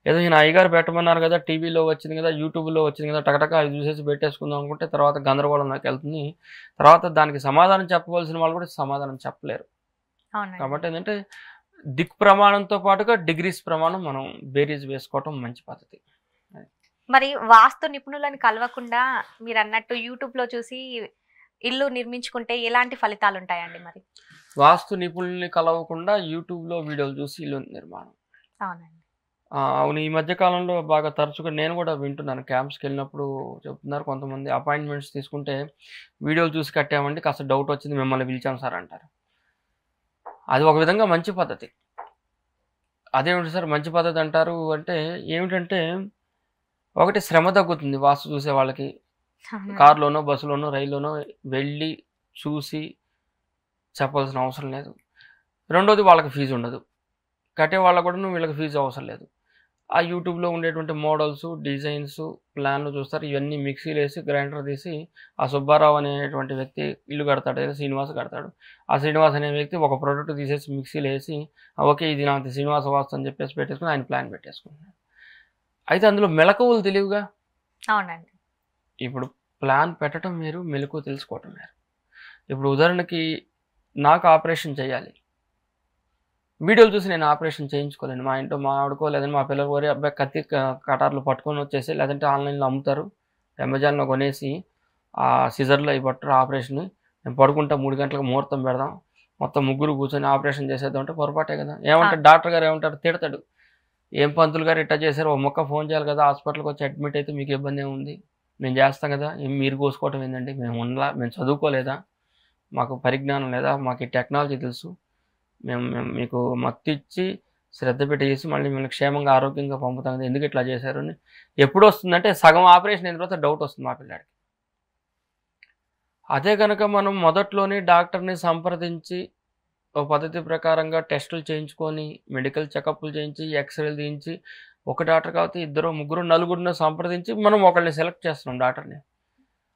S2: ఏదో ఈయన అయ్యగారు పెట్టమన్నారు కదా టీవీలో వచ్చింది కదా యూట్యూబ్లో వచ్చింది కదా టకటక అది చూసేసి పెట్టేసుకుందాం అనుకుంటే తర్వాత గందరగోళం నాకు వెళ్తుంది. తర్వాత దానికి సమాధానం చెప్పవలసిన వాళ్ళు కూడా సమాధానం చెప్పలేరు. కాబట్టి ఏంటంటే దిక్ ప్రమాణంతో పాటుగా డిగ్రీస్ ప్రమాణం మనం బేరీజ్ వేసుకోవటం మంచి పద్ధతి.
S1: మరి వాస్తు నిపుణులను కలవకుండా మీరు అన్నట్టు యూట్యూబ్లో చూసి ఇల్లు నిర్మించుకుంటే ఎలాంటి ఫలితాలు ఉంటాయండి మరి?
S2: వాస్తు నిపుణుల్ని కలవకుండా యూట్యూబ్లో వీడియోలు చూసి ఇల్లు నిర్మాణం.
S1: అవునండి.
S2: అవును ఈ మధ్య కాలంలో బాగా తరచుగా నేను కూడా వింటున్నాను. క్యాంప్స్కి వెళ్ళినప్పుడు చెప్తున్నారు కొంతమంది అపాయింట్మెంట్స్ తీసుకుంటే వీడియోలు చూసి కట్టామండి కాస్త డౌట్ వచ్చింది మిమ్మల్ని పిలిచాం సార్ అంటారు. అది ఒక విధంగా మంచి పద్ధతి. అదేమిటి సార్ మంచి పద్ధతి అంటారు అంటే ఏమిటంటే ఒకటి శ్రమ తగ్గుతుంది వాస్తు చూసే వాళ్ళకి. కార్లోనో బస్సులోనో రైల్లోనో వెళ్ళి చూసి చెప్పాల్సిన అవసరం లేదు. రెండోది వాళ్ళకి ఫీజు ఉండదు. కట్టే వాళ్ళకు కూడా వీళ్ళకి ఫీజు అవసరం లేదు. ఆ యూట్యూబ్లో ఉండేటువంటి మోడల్స్ డిజైన్స్ ప్లాన్లు చూస్తారు. ఇవన్నీ మిక్సీలు వేసి గ్రైండర్ తీసి ఆ సుబ్బారావు అనేటువంటి వ్యక్తి ఇల్లు కడతాడు లేదా శ్రీనివాస్ కడతాడు. ఆ శ్రీనివాస్ అనే వ్యక్తి ఒక ప్రోడక్ట్ తీసేసి మిక్సీలో వేసి "ఆ, ఓకే ఇది నాకు శ్రీనివాస వాస్తు అని చెప్పేసి పెట్టేసుకుని ఆయన ప్లాన్ పెట్టేసుకుంటున్నాడు. అయితే అందులో మెలకువలు తెలివిగా?
S1: అవునండి.
S2: ఇప్పుడు ప్లాన్ పెట్టడం వేరు మెలకు తెలుసుకోవటం వేరు ఇప్పుడు ఉదాహరణకి నాకు ఆపరేషన్ చేయాలి. వీడియోలు చూసి నేను ఆపరేషన్ చేయించుకోలేను. మా ఇంట్లో మా ఆడుకో లేదంటే మా పిల్లలు కోరి అబ్బాయి కత్తి కటార్లు పట్టుకొని వచ్చేసి లేదంటే ఆన్లైన్లో అమ్ముతారు. అమెజాన్లో కొనేసి ఆ సిజర్లో అవి పట్టరు ఆపరేషన్. నేను పడుకుంటా మూడు గంటలకు ముహూర్తం పెడదాం. మొత్తం ముగ్గురు కూర్చొని ఆపరేషన్ చేసేద్దాం అంటే పొరపాటే కదా. ఏమంటారు డాక్టర్ గారు ఏమంటారు? తిడతాడు. ఏం పంతులు గారు ఇట్టా చేశారు? ఒక మొక్క ఫోన్ చేయాలి కదా హాస్పిటల్కి వచ్చి అడ్మిట్ అయితే మీకు ఇబ్బంది ఏముంది? మేము చేస్తాం కదా. ఏం మీరు కోసుకోవటం ఏంటండి మేము ఉండలా? మేము చదువుకోలేదా? మాకు పరిజ్ఞానం లేదా మాకు ఈ టెక్నాలజీ తెలుసు. మేము మేము మీకు మత్తు ఇచ్చి శ్రద్ధ పెట్టి చేసి మళ్ళీ మిమ్మల్ని క్షేమంగా ఆరోగ్యంగా పంపుతాం. కదా ఎందుకు ఇట్లా చేశారు అని ఎప్పుడు వస్తుందంటే సగం ఆపరేషన్ అయిన తర్వాత డౌట్ వస్తుంది మా పిల్లాడికి. అదే కనుక మనం మొదట్లోనే డాక్టర్ని సంప్రదించి ఓ పద్ధతి ప్రకారంగా టెస్టులు చేయించుకొని మెడికల్ చెకప్లు చేయించి ఎక్స్రేలు తీయించి ఒక డాక్టర్ కాబట్టి ఇద్దరు ముగ్గురు నలుగురిని సంప్రదించి మనం ఒకళ్ళని సెలెక్ట్ చేస్తున్నాం డాక్టర్ని.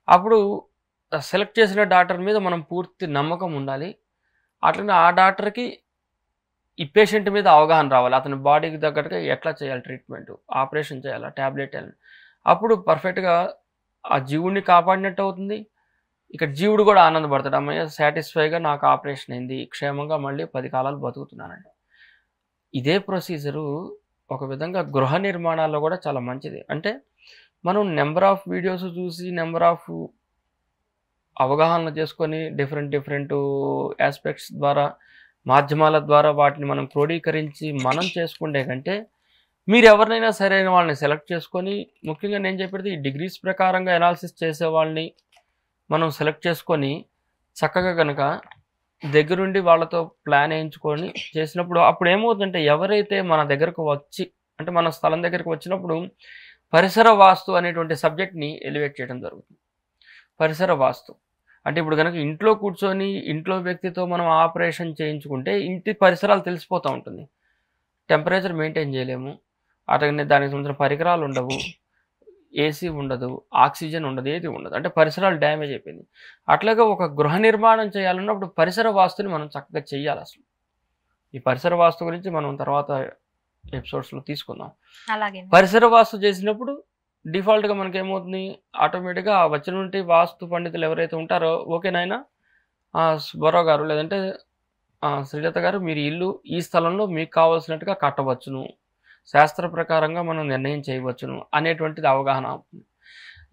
S2: అప్పుడు సెలెక్ట్ చేసిన డాక్టర్ మీద మనం పూర్తి నమ్మకం ఉండాలి. అట్లనే ఆ డాక్టర్కి ఈ పేషెంట్ మీద అవగాహన రావాలి. అతని బాడీకి తగ్గట్టుగా ఎట్లా చేయాలి ట్రీట్మెంట్ ఆపరేషన్ చేయాలా? ట్యాబ్లెట్ వేయాలి? అప్పుడు పర్ఫెక్ట్గా ఆ జీవుడిని కాపాడినట్టు అవుతుంది. ఇక్కడ జీవుడు కూడా ఆనందపడతాడు. అమ్మయ్య సాటిస్ఫైగా నాకు ఆపరేషన్ అయింది. క్షేమంగా మళ్ళీ పది కాలాలు బతుకుతున్నానండి. ఇదే ప్రొసీజరు ఒక విధంగా గృహ నిర్మాణాల్లో కూడా చాలా మంచిది. అంటే మనం నెంబర్ ఆఫ్ వీడియోస్ చూసి నెంబర్ ఆఫ్ అవగాహన చేసుకొని డిఫరెంట్ డిఫరెంట్ ఆస్పెక్ట్స్ ద్వారా మాధ్యమాల ద్వారా వాటిని మనం క్రోడీకరించి మనం చేసుకుంటే కంటే మీరు ఎవరినైనా సరైన వాళ్ళని సెలెక్ట్ చేసుకొని ముఖ్యంగా నేను చెప్పేది ఈ డిగ్రీస్ ప్రకారంగా ఎనాలిసిస్ చేసే వాళ్ళని మనం సెలెక్ట్ చేసుకొని చక్కగా కనుక దగ్గరుండి వాళ్ళతో ప్లాన్ వేయించుకొని చేసినప్పుడు అప్పుడు ఏమవుతుందంటే ఎవరైతే మన దగ్గరకు వచ్చి అంటే మన స్థలం దగ్గరికి వచ్చినప్పుడు పరిసర వాస్తు అనేటువంటి సబ్జెక్ట్ని ఎలివేట్ చేయడం జరుగుతుంది. పరిసర వాస్తు. అంటే ఇప్పుడు కనుక ఇంట్లో కూర్చొని ఇంట్లో వ్యక్తితో మనం ఆపరేషన్ చేయించుకుంటే ఇంటి పరిసరాలు తెలిసిపోతూ ఉంటుంది. టెంపరేచర్ మెయింటైన్ చేయలేము. అటనే దానికి సంబంధించిన పరికరాలు ఉండవు. ఏసీ ఉండదు. ఆక్సిజన్ ఉండదు. ఏది ఉండదు. అంటే పరిసరాలు డ్యామేజ్ అయిపోయింది. అట్లాగే ఒక గృహ నిర్మాణం చేయాలన్నప్పుడు పరిసర వాస్తుని మనం చక్కగా చెయ్యాలి అసలు. ఈ పరిసర వాస్తు గురించి మనం తర్వాత ఎపిసోడ్స్లో తీసుకుందాం.
S1: అలాగే
S2: పరిసర వాస్తు చేసినప్పుడు డిఫాల్ట్గా మనకి ఏమవుతుంది ఆటోమేటిక్గా వచ్చినటువంటి వాస్తు పండితులు ఎవరైతే ఉంటారో ఓకే నాయన? సుబ్బారావు గారు లేదంటే శ్రీలత గారు మీరు ఇల్లు ఈ స్థలంలో మీకు కావాల్సినట్టుగా కట్టవచ్చును. శాస్త్ర ప్రకారంగా మనం నిర్ణయం చేయవచ్చును అనేటువంటిది అవగాహన అవుతుంది.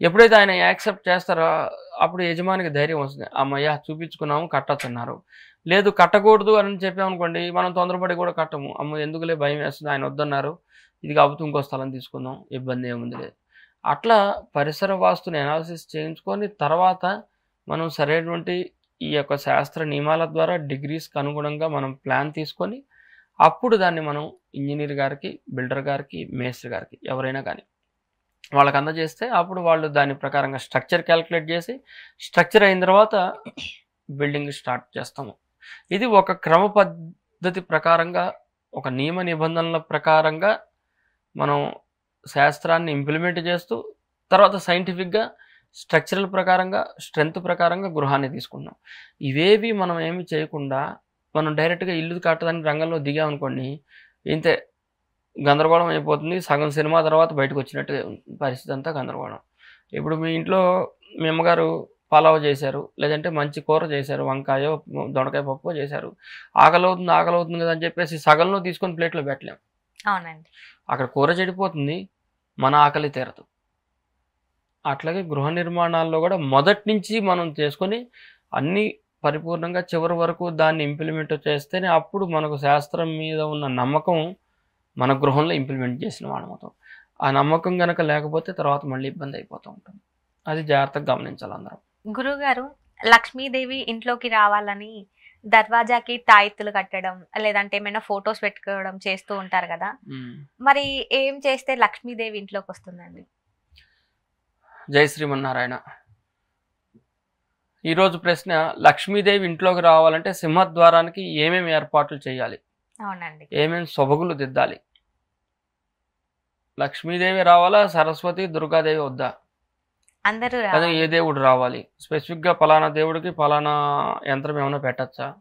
S2: ఎప్పుడైతే ఆయన యాక్సెప్ట్ చేస్తారో అప్పుడు యజమానికి ధైర్యం వస్తుంది. అమ్మయ్య చూపించుకున్నాము కట్టొచ్చన్నారు. లేదు కట్టకూడదు అని చెప్పామనుకోండి మనం తొందరపడి కూడా కట్టము. అమ్మ ఎందుకులే భయం వేస్తుంది? ఆయన వద్దన్నారు. ఇది కాబట్టి ఇంకో స్థలం తీసుకుందాం. ఇబ్బంది ఏముంది లేదు అట్లా పరిసర వాస్తుని అనాలిసిస్ చేయించుకొని తర్వాత మనం సరైనటువంటి ఈ యొక్క శాస్త్ర నియమాల ద్వారా డిగ్రీస్కి అనుగుణంగా మనం ప్లాన్ తీసుకొని అప్పుడు దాన్ని మనం ఇంజనీర్ గారికి బిల్డర్ గారికి మేస్త్రి గారికి ఎవరైనా కానీ వాళ్ళకి అందజేస్తే అప్పుడు వాళ్ళు దాని ప్రకారంగా స్ట్రక్చర్ క్యాలిక్యులేట్ చేసి స్ట్రక్చర్ అయిన తర్వాత బిల్డింగ్ స్టార్ట్ చేస్తాము. ఇది ఒక క్రమ పద్ధతి ప్రకారంగా ఒక నియమ నిబంధనల ప్రకారంగా మనం శాస్త్రాన్ని ఇంప్లిమెంట్ చేస్తూ తర్వాత సైంటిఫిక్గా స్ట్రక్చరల్ ప్రకారంగా స్ట్రెంత్ ప్రకారంగా గృహాన్ని తీసుకున్నాం. ఇవేవి మనం ఏమి చేయకుండా మనం డైరెక్ట్గా ఇల్లు కట్టడానికి రంగంలో దిగామనుకోండి ఇంతే గందరగోళం అయిపోతుంది. సగం సినిమా తర్వాత బయటకు వచ్చినట్టు పరిస్థితి అంతా గందరగోళం. ఇప్పుడు మీ ఇంట్లో మీ అమ్మగారు పలావ్ చేశారు లేదంటే మంచి కూర చేశారు వంకాయో దొండకాయ పప్పు చేశారు. ఆకలి అవుతుంది ఆకలి అవుతుంది కదా అని చెప్పేసి సగంలో తీసుకొని ప్లేట్లో పెట్టలేం.
S1: అవునండి.
S2: అక్కడ కూర చెడిపోతుంది మన ఆకలి తీరదు. అట్లాగే గృహ నిర్మాణాల్లో కూడా మొదటి నుంచి మనం చేసుకొని అన్ని పరిపూర్ణంగా చివరి వరకు దాన్ని ఇంప్లిమెంట్ చేస్తేనే అప్పుడు మనకు శాస్త్రం మీద ఉన్న నమ్మకం మన గృహంలో ఇంప్లిమెంట్ చేసిన వాళ్ళమవుతాం ఆ నమ్మకం కనుక లేకపోతే తర్వాత మళ్ళీ ఇబ్బంది అయిపోతూ ఉంటుంది. అది జాగ్రత్తగా గమనించాలి అందరం.
S1: గురుగారు లక్ష్మీదేవి ఇంట్లోకి రావాలని దర్వాజాకి తాయెత్తులు కట్టడం లేదంటే ఏమైనా ఫొటోస్ పెట్టుకోవడం చేస్తూ ఉంటారు కదా. మరి ఏం చేస్తే లక్ష్మీదేవి ఇంట్లోకి వస్తుందండి?
S2: జై శ్రీమన్నారాయణ. ఈరోజు ప్రశ్న లక్ష్మీదేవి ఇంట్లోకి రావాలంటే సింహద్వారానికి ఏమేమి ఏర్పాట్లు చేయాలి?
S1: అవునండి.
S2: ఏమేమి సొబగులు దిద్దాలి? లక్ష్మీదేవి రావాలా సరస్వతి దుర్గాదేవి వద్దా?
S1: అందరూ
S2: అదే. ఏ దేవుడు రావాలి? స్పెసిఫిక్గా పలానా దేవుడికి పలానా యంత్రం ఏమైనా పెట్టచ్చా?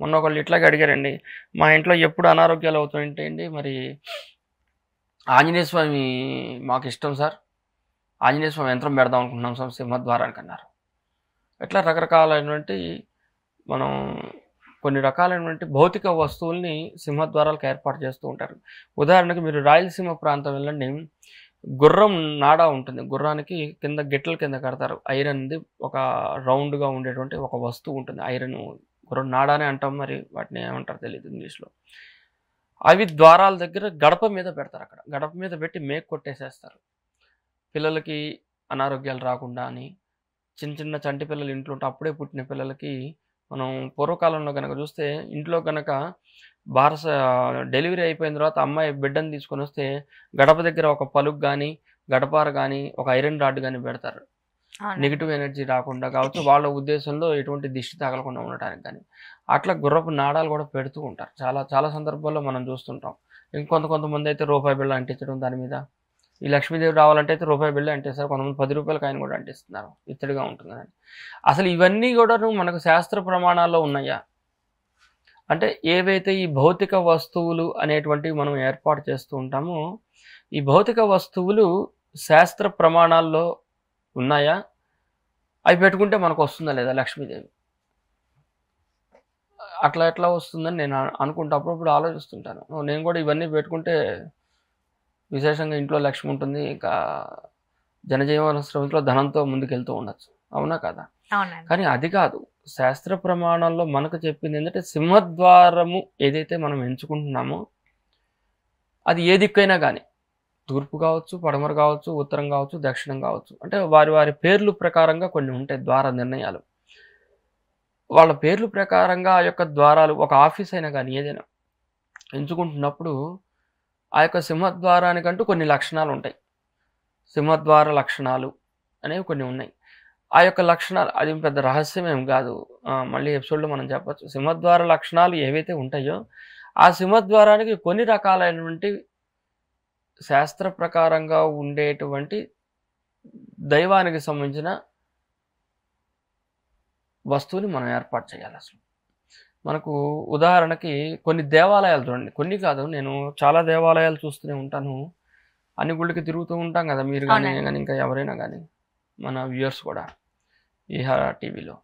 S2: మొన్న ఒకళ్ళు ఇట్లాగే అడిగారండి మా ఇంట్లో ఎప్పుడు అనారోగ్యాలు అవుతుంటాయండి? మరి ఆంజనేయ స్వామి మాకు ఇష్టం సార్. ఆంజనేయ స్వామి యంత్రం పెడదాం అనుకుంటున్నాం సార్ సింహద్వారానికి అన్నారు. ఇట్లా రకరకాలైనటువంటి మనం కొన్ని రకాలైనటువంటి భౌతిక వస్తువుల్ని సింహద్వారాలకు ఏర్పాటు చేస్తూ ఉంటారు. ఉదాహరణకు మీరు రాయలసీమ ప్రాంతం వెళ్ళండి గుర్రం నాడా ఉంటుంది. గుర్రానికి కింద గిట్టల కింద కడతారు. ఐరన్ది ఒక రౌండ్గా ఉండేటువంటి ఒక వస్తువు ఉంటుంది. ఐరన్ గుర్రం నాడానే అంటాం మరి. వాటిని ఏమంటారు తెలియదు ఇంగ్లీష్లో అవి ద్వారాల దగ్గర గడప మీద పెడతారు అక్కడ. గడప మీద పెట్టి మేక్ కొట్టేసేస్తారు. పిల్లలకి అనారోగ్యాలు రాకుండా అని చిన్న చిన్న చంటి పిల్లలు ఇంట్లో ఉంటే అప్పుడే పుట్టిన పిల్లలకి మనం పూర్వకాలంలో కనుక చూస్తే ఇంట్లో కనుక బారస డెలివరీ అయిపోయిన తర్వాత అమ్మాయి బిడ్డను తీసుకొని వస్తే గడప దగ్గర ఒక పలుకు కానీ గడపార కానీ ఒక ఐరన్ రాడ్ కానీ పెడతారు. నెగిటివ్ ఎనర్జీ రాకుండా కావచ్చు వాళ్ళ ఉద్దేశంలో ఎటువంటి దిష్టి తగలకుండా ఉండటానికి కానీ అట్లా గుర్రపు నాడాలు కూడా పెడుతూ ఉంటారు. చాలా చాలా సందర్భాల్లో మనం చూస్తుంటాం. ఇంకొంత కొంతమంది అయితే రూపాయి బిళ్ళ అంటించడం దాని మీద. ఈ లక్ష్మీదేవి రావాలంటే అయితే రూపాయి బిళ్ళ అంటేస్తారు. కొంతమంది పది రూపాయల కాయన కూడా అంటిస్తున్నారు. ఇత్తడిగా ఉంటుందని. అసలు ఇవన్నీ కూడా మనకు శాస్త్ర ప్రమాణాల్లో ఉన్నాయా? అంటే ఏవైతే ఈ భౌతిక వస్తువులు అనేటువంటివి మనం ఏర్పాటు చేస్తూ ఉంటామో ఈ భౌతిక వస్తువులు శాస్త్ర ప్రమాణాల్లో ఉన్నాయా? అవి పెట్టుకుంటే మనకు వస్తుందా లేదా లక్ష్మీదేవి? అట్లా ఎట్లా వస్తుందని నేను అను- అనుకుంటా. అప్పుడప్పుడు ఆలోచిస్తుంటాను. నేను కూడా ఇవన్నీ పెట్టుకుంటే విశేషంగా ఇంట్లో లక్ష్మి ఉంటుంది ఇంకా జనజీవన స్రవంతిలో ధనంతో ముందుకెళ్తూ ఉండొచ్చు. అవునా కదా? కానీ అది కాదు. శాస్త్ర ప్రమాణాల్లో మనకు చెప్పింది ఏంటంటే సింహద్వారము ఏదైతే మనం ఎంచుకుంటున్నామో అది ఏ దిక్కైనా కానీ తూర్పు కావచ్చు పడమర కావచ్చు ఉత్తరం కావచ్చు దక్షిణం కావచ్చు అంటే వారి వారి పేర్లు ప్రకారంగా కొన్ని ఉంటాయి ద్వార నిర్ణయాలు. వాళ్ళ పేర్లు ప్రకారంగా ఆ యొక్క ద్వారాలు ఒక ఆఫీస్ అయినా కానీ ఏదైనా ఎంచుకుంటున్నప్పుడు ఆ యొక్క సింహద్వారానికంటూ కొన్ని లక్షణాలు ఉంటాయి. సింహద్వార లక్షణాలు అనేవి కొన్ని ఉన్నాయి. ఆ యొక్క లక్షణాలు అది పెద్ద రహస్యం ఏం కాదు. మళ్ళీ ఎపిసోడ్లో మనం చెప్పొచ్చు. సింహద్వార లక్షణాలు ఏవైతే ఉంటాయో ఆ సింహద్వారానికి కొన్ని రకాలైనటువంటి శాస్త్ర ప్రకారంగా ఉండేటువంటి దైవానికి సంబంధించిన వస్తువుని మనం ఏర్పాటు చేయాలి అసలు. మనకు ఉదాహరణకి కొన్ని దేవాలయాలు చూడండి. కొన్ని కాదు నేను చాలా దేవాలయాలు చూస్తూనే ఉంటాను. అన్ని గుళ్ళకి తిరుగుతూ ఉంటాం కదా మీరు కానీ. కానీ ఇంకా ఎవరైనా కానీ మన వ్యూయర్స్ కూడా. ఈహార టీవీలో.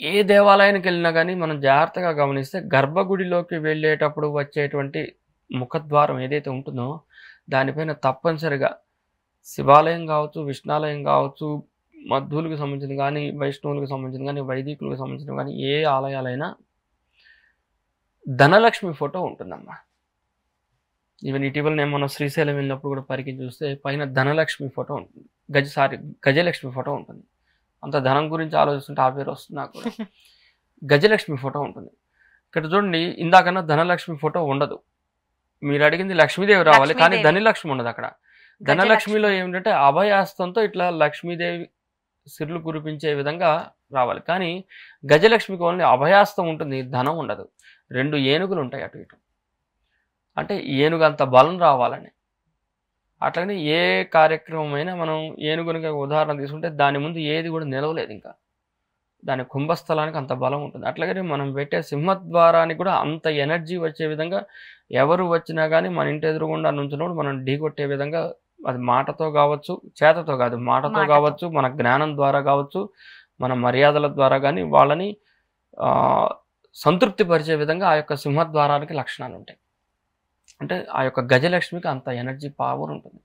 S2: ఏ దేవాలయానికి వెళ్ళినా కానీ మనం జాగ్రత్తగా గమనిస్తే గర్భగుడిలోకి వెళ్ళేటప్పుడు వచ్చేటువంటి ముఖద్వారం ఏదైతే ఉంటుందో దానిపైన తప్పనిసరిగా శివాలయం కావచ్చు విష్ణాలయం కావచ్చు మధ్వులకు సంబంధించిన కానీ వైష్ణవులకు సంబంధించిన కానీ వైదికులకు సంబంధించిన కానీ ఏ ఆలయాలైనా ధనలక్ష్మి ఫోటో ఉంటుందమ్మా. ఈవెన్ ఇటీవల నేను మనం శ్రీశైలం వెళ్ళినప్పుడు కూడా పరికి చూస్తే పైన ధనలక్ష్మి ఫోటో ఉంటుంది. గజ సారీ గజలక్ష్మి ఫోటో ఉంటుంది. అంత ధనం గురించి ఆలోచిస్తుంటే ఆ పేరు వస్తుంది నాకు. గజలక్ష్మి ఫోటో ఉంటుంది. ఇక్కడ చూడండి ఇందాకన్నా ధనలక్ష్మి ఫోటో ఉండదు. మీరు అడిగింది లక్ష్మీదేవి రావాలి కానీ. ధనలక్ష్మి ఉండదు అక్కడ. ధనలక్ష్మిలో ఏమిటంటే అభయాస్తంతో ఇట్లా లక్ష్మీదేవి సిర్లు కురిపించే విధంగా రావాలి. కానీ గజలక్ష్మికి ఓన్లీ అభయాస్తం ఉంటుంది ధనం ఉండదు. రెండు ఏనుగులు ఉంటాయి అటు ఇటు. అంటే ఏనుగు అంత బలం రావాలని. అట్లనే ఏ కార్యక్రమం అయినా మనం ఏనుగునికి ఉదాహరణ తీసుకుంటే దాని ముందు ఏది కూడా నిలవలేదు ఇంకా. దాని కుంభస్థలానికి అంత బలం ఉంటుంది. అట్లాగే మనం పెట్టే సింహద్వారానికి కూడా అంత ఎనర్జీ వచ్చే విధంగా ఎవరు వచ్చినా కానీ మన ఇంటి ఎదురుగుండా నుంచినప్పుడు మనం ఢీకొట్టే విధంగా అది మాటతో కావచ్చు చేతతో కాదు మాటతో. కావచ్చు మన జ్ఞానం ద్వారా కావచ్చు మన మర్యాదల ద్వారా కానీ వాళ్ళని ఆ, సంతృప్తి పరిచే విధంగా ఆ యొక్క సింహద్వారానికి లక్షణాలు ఉంటాయి అంటే ఆ యొక్క గజలక్ష్మికి అంత ఎనర్జీ పవర్ ఉంటుంది.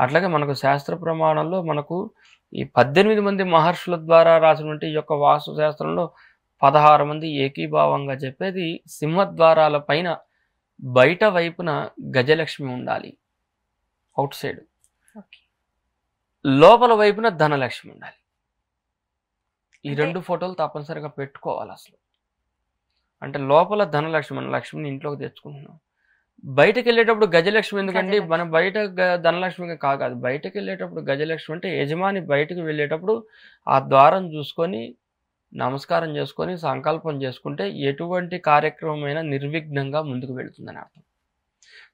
S2: అట్లాగే మనకు శాస్త్ర ప్రమాణంలో మనకు ఈ పద్దెనిమిది మంది మహర్షుల ద్వారా రాసినటువంటి ఈ యొక్క వాస్తు శాస్త్రంలో పదహారు మంది ఏకీభావంగా చెప్పేది సింహద్వారాల పైన బయట వైపున గజలక్ష్మి ఉండాలి. Outside. లోపల వైపున ధనలక్ష్మి ఉండాలి. ఈ రెండు ఫోటోలు తప్పనిసరిగా పెట్టుకోవాలి అసలు. అంటే లోపల ధనలక్ష్మి మన లక్ష్మిని ఇంట్లోకి తెచ్చుకుంటున్నాం. బయటకు వెళ్ళేటప్పుడు గజలక్ష్మి ఎందుకండి?
S1: గజలక్ష్మి.
S2: మనం బయట ధనలక్ష్మి కాదు. బయటకు వెళ్ళేటప్పుడు గజలక్ష్మి అంటే యజమాని బయటకు వెళ్ళేటప్పుడు ఆ ద్వారం చూసుకొని నమస్కారం చేసుకొని సంకల్పం చేసుకుంటే ఎటువంటి కార్యక్రమమైనా నిర్విఘ్నంగా ముందుకు వెళుతుందని అర్థం.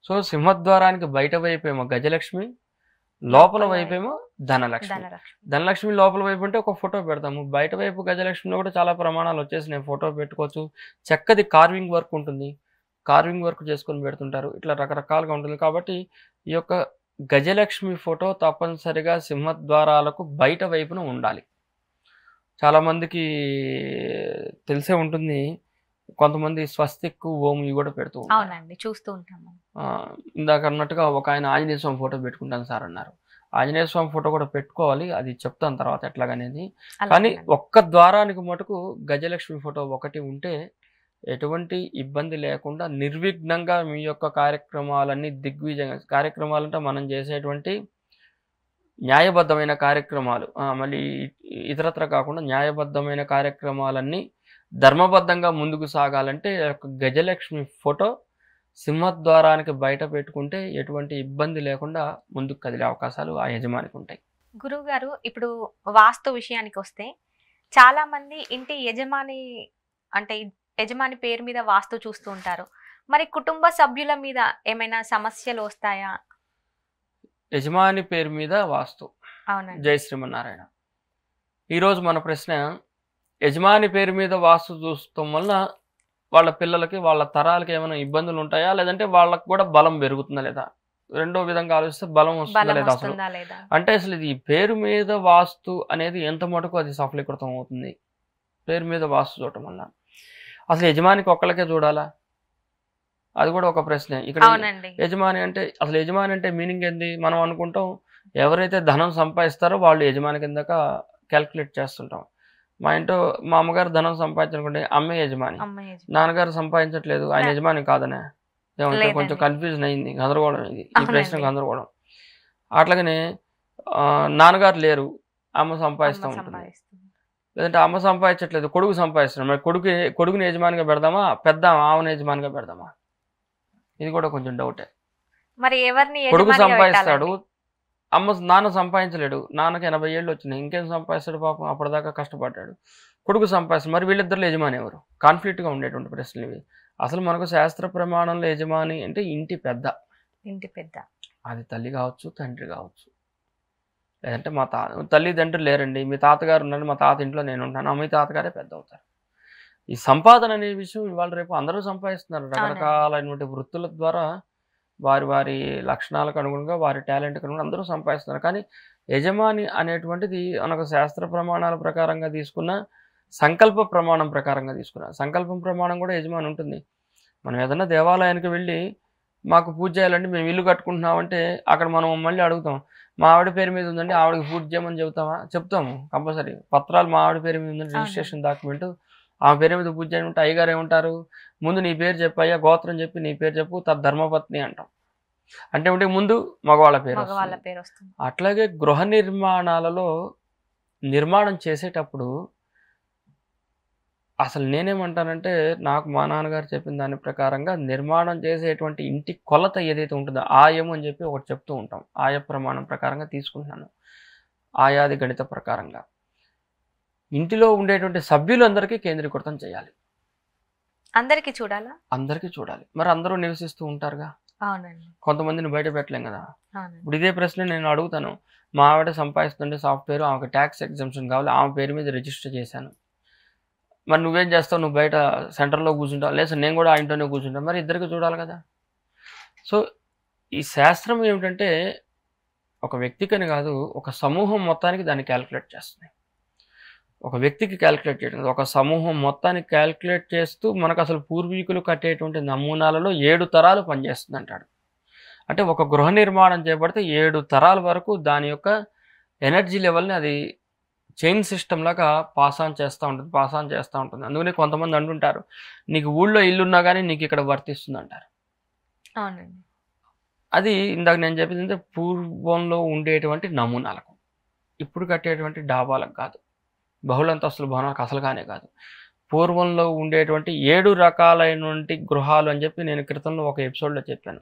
S2: సో సింహద్వారానికి బయట వైపేమో గజలక్ష్మి లోపల వైపేమో ధనలక్ష్మి.
S1: ధనలక్ష్మి
S2: లోపల వైపు అంటే ఒక ఫోటో పెడతాము. బయట వైపు గజలక్ష్మిలో కూడా చాలా ప్రమాణాలు వచ్చేసినాయి. ఫోటో పెట్టుకోవచ్చు. చక్కది కార్వింగ్ వర్క్ ఉంటుంది. కార్వింగ్ వర్క్ చేసుకొని పెడుతుంటారు. ఇట్లా రకరకాలుగా ఉంటుంది. కాబట్టి ఈ యొక్క గజలక్ష్మి ఫోటో తప్పనిసరిగా సింహద్వారాలకు బయట వైపున ఉండాలి. చాలామందికి తెలిసే ఉంటుంది. కొంతమంది స్వస్తిక్ ఓం ఇవి కూడా పెడుతూ
S1: అవునండి. చూస్తూ ఉంటాము.
S2: ఇందాక అన్నట్టుగా ఒక ఆయన ఆంజనేయ స్వామి ఫోటో పెట్టుకుంటాను సార్ అన్నారు. ఆంజనేయ స్వామి ఫోటో కూడా పెట్టుకోవాలి. అది చెప్తాను తర్వాత ఎట్లాగనేది. కానీ. ఒక్క ద్వారానికి మటుకు గజలక్ష్మి ఫోటో ఒకటి ఉంటే ఎటువంటి ఇబ్బంది లేకుండా నిర్విఘ్నంగా మీ యొక్క కార్యక్రమాలన్నీ దిగ్విజయంగా కార్యక్రమాలంటే మనం చేసేటువంటి న్యాయబద్ధమైన కార్యక్రమాలు మళ్ళీ ఇతరత్ర కాకుండా న్యాయబద్ధమైన కార్యక్రమాలన్నీ ధర్మబద్ధంగా ముందుకు సాగాలంటే యొక్క గజలక్ష్మి ఫోటో సింహద్వారానికి బయట పెట్టుకుంటే ఎటువంటి ఇబ్బంది లేకుండా ముందుకు కదిలే అవకాశాలు ఆ యజమానికి ఉంటాయి.
S1: గురువు గారు ఇప్పుడు వాస్తు విషయానికి వస్తే చాలా మంది ఇంటి యజమాని అంటే యజమాని పేరు మీద వాస్తు చూస్తూ ఉంటారు. మరి కుటుంబ సభ్యుల మీద ఏమైనా సమస్యలు వస్తాయా?
S2: యజమాని పేరు మీద వాస్తు.
S1: అవునండి.
S2: జై శ్రీమన్నారాయణ. ఈరోజు మన ప్రశ్న యజమాని పేరు మీద వాస్తు చూస్తాం వల్ల వాళ్ళ పిల్లలకి వాళ్ళ తరాలకి ఏమైనా ఇబ్బందులు ఉంటాయా? లేదంటే వాళ్ళకి కూడా బలం పెరుగుతుందా లేదా? రెండో విధంగా ఆలోచిస్తే బలం వస్తుందా లేదా అసలు?
S1: వస్తుందా లేదా?
S2: అంటే అసలు ఇది పేరు మీద వాస్తు అనేది ఎంత మటుకు అది సఫలీకృతం అవుతుంది? పేరు మీద వాస్తు చూడటం వల్ల అసలు యజమానికి ఒక్కళ్ళకే చూడాలా? అది కూడా ఒక ప్రశ్నే. ఇక్కడ యజమాని అంటే అసలు యజమాని అంటే మీనింగ్ ఏంది? మనం అనుకుంటాం ఎవరైతే ధనం సంపాదిస్తారో వాళ్ళు యజమాని కిందక క్యాల్కులేట్ చేస్తుంటాం. మా ఇంట్లో మా అమ్మగారు ధనం సంపాదించనుకుంటే అమ్మే యజమాని. నాన్నగారు సంపాదించట్లేదు ఆయన యజమాని కాదనే. ఏమంటే. కొంచెం కన్ఫ్యూజన్ అయింది గందరగోళం ఇది ఈ. ప్రశ్న గందరగోళం. అట్లాగనే నాన్నగారు లేరు అమ్మ సంపాదిస్తూ ఉంటుంది. లేదంటే అమ్మ సంపాదించట్లేదు కొడుకు సంపాదిస్తున్నాడు. మరి కొడుకు కొడుకుని యజమానిగా పెడదామా? పెద్ద ఆమెను యజమానిగా పెడదామా? ఇది కూడా కొంచెం డౌటే.
S1: మరి ఎవరిని
S2: కొడుకు సంపాదిస్తాడు? అమ్మ నాన్న సంపాదించలేడు. నాన్నకి ఎనభై ఏళ్ళు వచ్చినాయి. ఇంకేం సంపాదిస్తాడు పాపం? అప్పటిదాకా కష్టపడ్డాడు. కొడుకు సంపాదిస్తాడు మరి వీళ్ళిద్దరు యజమాని ఎవరు? కాన్ఫ్లిక్ట్గా ఉండేటువంటి ప్రశ్నలు ఇవి. అసలు మనకు శాస్త్ర ప్రమాణంలో యజమాని అంటే ఇంటి పెద్ద.
S1: ఇంటి పెద్ద.
S2: అది తల్లి కావచ్చు తండ్రి కావచ్చు. లేదంటే మా తా తల్లిదండ్రులు లేరండి. మీ తాతగారు ఉన్నారు మా తాత ఇంట్లో నేను ఉంటాను. మీ తాతగారే పెద్ద అవుతారు. ఈ సంపాదన అనే విషయం ఇవాళ రేపు అందరూ సంపాదిస్తున్నారు. రకరకాలైనటువంటి వృత్తుల ద్వారా వారి వారి లక్షణాలకు అనుగుణంగా వారి టాలెంట్కి అనుగుణంగా అందరూ సంపాదిస్తున్నారు. కానీ యజమాని అనేటువంటిది మనకు శాస్త్ర ప్రమాణాల ప్రకారంగా తీసుకున్న సంకల్ప ప్రమాణం ప్రకారంగా తీసుకున్న సంకల్పం ప్రమాణం కూడా యజమాని ఉంటుంది. మనం ఏదైనా దేవాలయానికి వెళ్ళి మాకు పూజ చేయాలంటే మేము ఇల్లు కట్టుకుంటున్నామంటే అక్కడ మనం మళ్ళీ అడుగుతాం మా ఆవిడ పేరు మీద ఉందండి. ఆవిడకి పూర్తి చేయమని చెబుతామా? చెప్తాము. కంపల్సరీ. పత్రాలు మా ఆవిడ పేరు మీద ఉందండి. Registration document. ఆమె పేరు మీద పూజ చేయమంటే అయ్యగారు ఏమంటారు? ముందు నీ పేరు చెప్పు అయ్యా గోత్రం చెప్పి నీ పేరు చెప్పు తన ధర్మపత్ని అంటాం. అంటే ఉంటే ముందు మగవాళ్ళ పేరు అట్లాగే గృహ నిర్మాణాలలో నిర్మాణం చేసేటప్పుడు అసలు నేనేమంటానంటే నాకు మా నాన్నగారు చెప్పిన దాని ప్రకారంగా నిర్మాణం చేసేటువంటి ఇంటి కొలత ఏదైతే ఉంటుందో ఆయం అని చెప్పి ఒకటి చెప్తూ ఉంటాం. ఆయ ప్రమాణం ప్రకారంగా తీసుకుంటున్నాను. ఆయాది గణిత ప్రకారంగా. ఇంటిలో ఉండేటువంటి సభ్యులందరికీ కేంద్రీకృతం చేయాలి.
S1: అందరికి చూడాలా?
S2: అందరికీ చూడాలి. మరి అందరూ నివసిస్తూ ఉంటారుగా? కొంతమందిని బయట పెట్టలేం కదా? ఇప్పుడు ఇదే ప్రశ్న నేను అడుగుతాను. మా ఆవిడ సంపాదిస్తుంటే సాఫ్ట్వేర్ ఆమెకు ట్యాక్స్ ఎగ్జామ్షన్ కావాలి. ఆమె పేరు మీద రిజిస్టర్ చేశాను. మరి నువ్వేం చేస్తావు? నువ్వు బయట సెంటర్లో కూర్చుంటావు. లేదా నేను కూడా ఆ ఇంట్లోనే కూర్చుంటాను. మరి ఇద్దరికి చూడాలి కదా. సో ఈ శాస్త్రం ఏమిటంటే ఒక వ్యక్తికని కాదు ఒక సమూహం మొత్తానికి దాన్ని క్యాలిక్యులేట్ చేస్తుంది. ఒక వ్యక్తికి క్యాలిక్యులేట్ చేయడం. ఒక సమూహం మొత్తానికి క్యాలిక్యులేట్ చేస్తూ మనకు అసలు పూర్వీకులు కట్టేటువంటి నమూనాలలో ఏడు తరాలు పనిచేస్తుంది అంటాడు. అంటే ఒక గృహ నిర్మాణం చేపడితే ఏడు తరాల వరకు దాని యొక్క ఎనర్జీ లెవెల్ని అది చైన్ సిస్టమ్ లాగా పాస్ ఆన్ చేస్తూ ఉంటుంది పాస్ ఆన్ చేస్తూ ఉంటుంది. అందుకని కొంతమంది అంటుంటారు నీకు ఊళ్ళో ఇల్లు ఉన్నా కానీ నీకు ఇక్కడ వర్తిస్తుంది అంటారు
S1: అవునండి.
S2: అది ఇందాక నేను చెప్పింది అంటే పూర్వంలో ఉండేటువంటి నమూనాలకు. ఇప్పుడు కట్టేటువంటి డాబాలకు కాదు. బహుళంతస్తుల భవనాలకు అసలుగానే కాదు. పూర్వంలో ఉండేటువంటి ఏడు రకాలైనటువంటి గృహాలు అని చెప్పి నేను క్రితంలో ఒక ఎపిసోడ్లో చెప్పాను.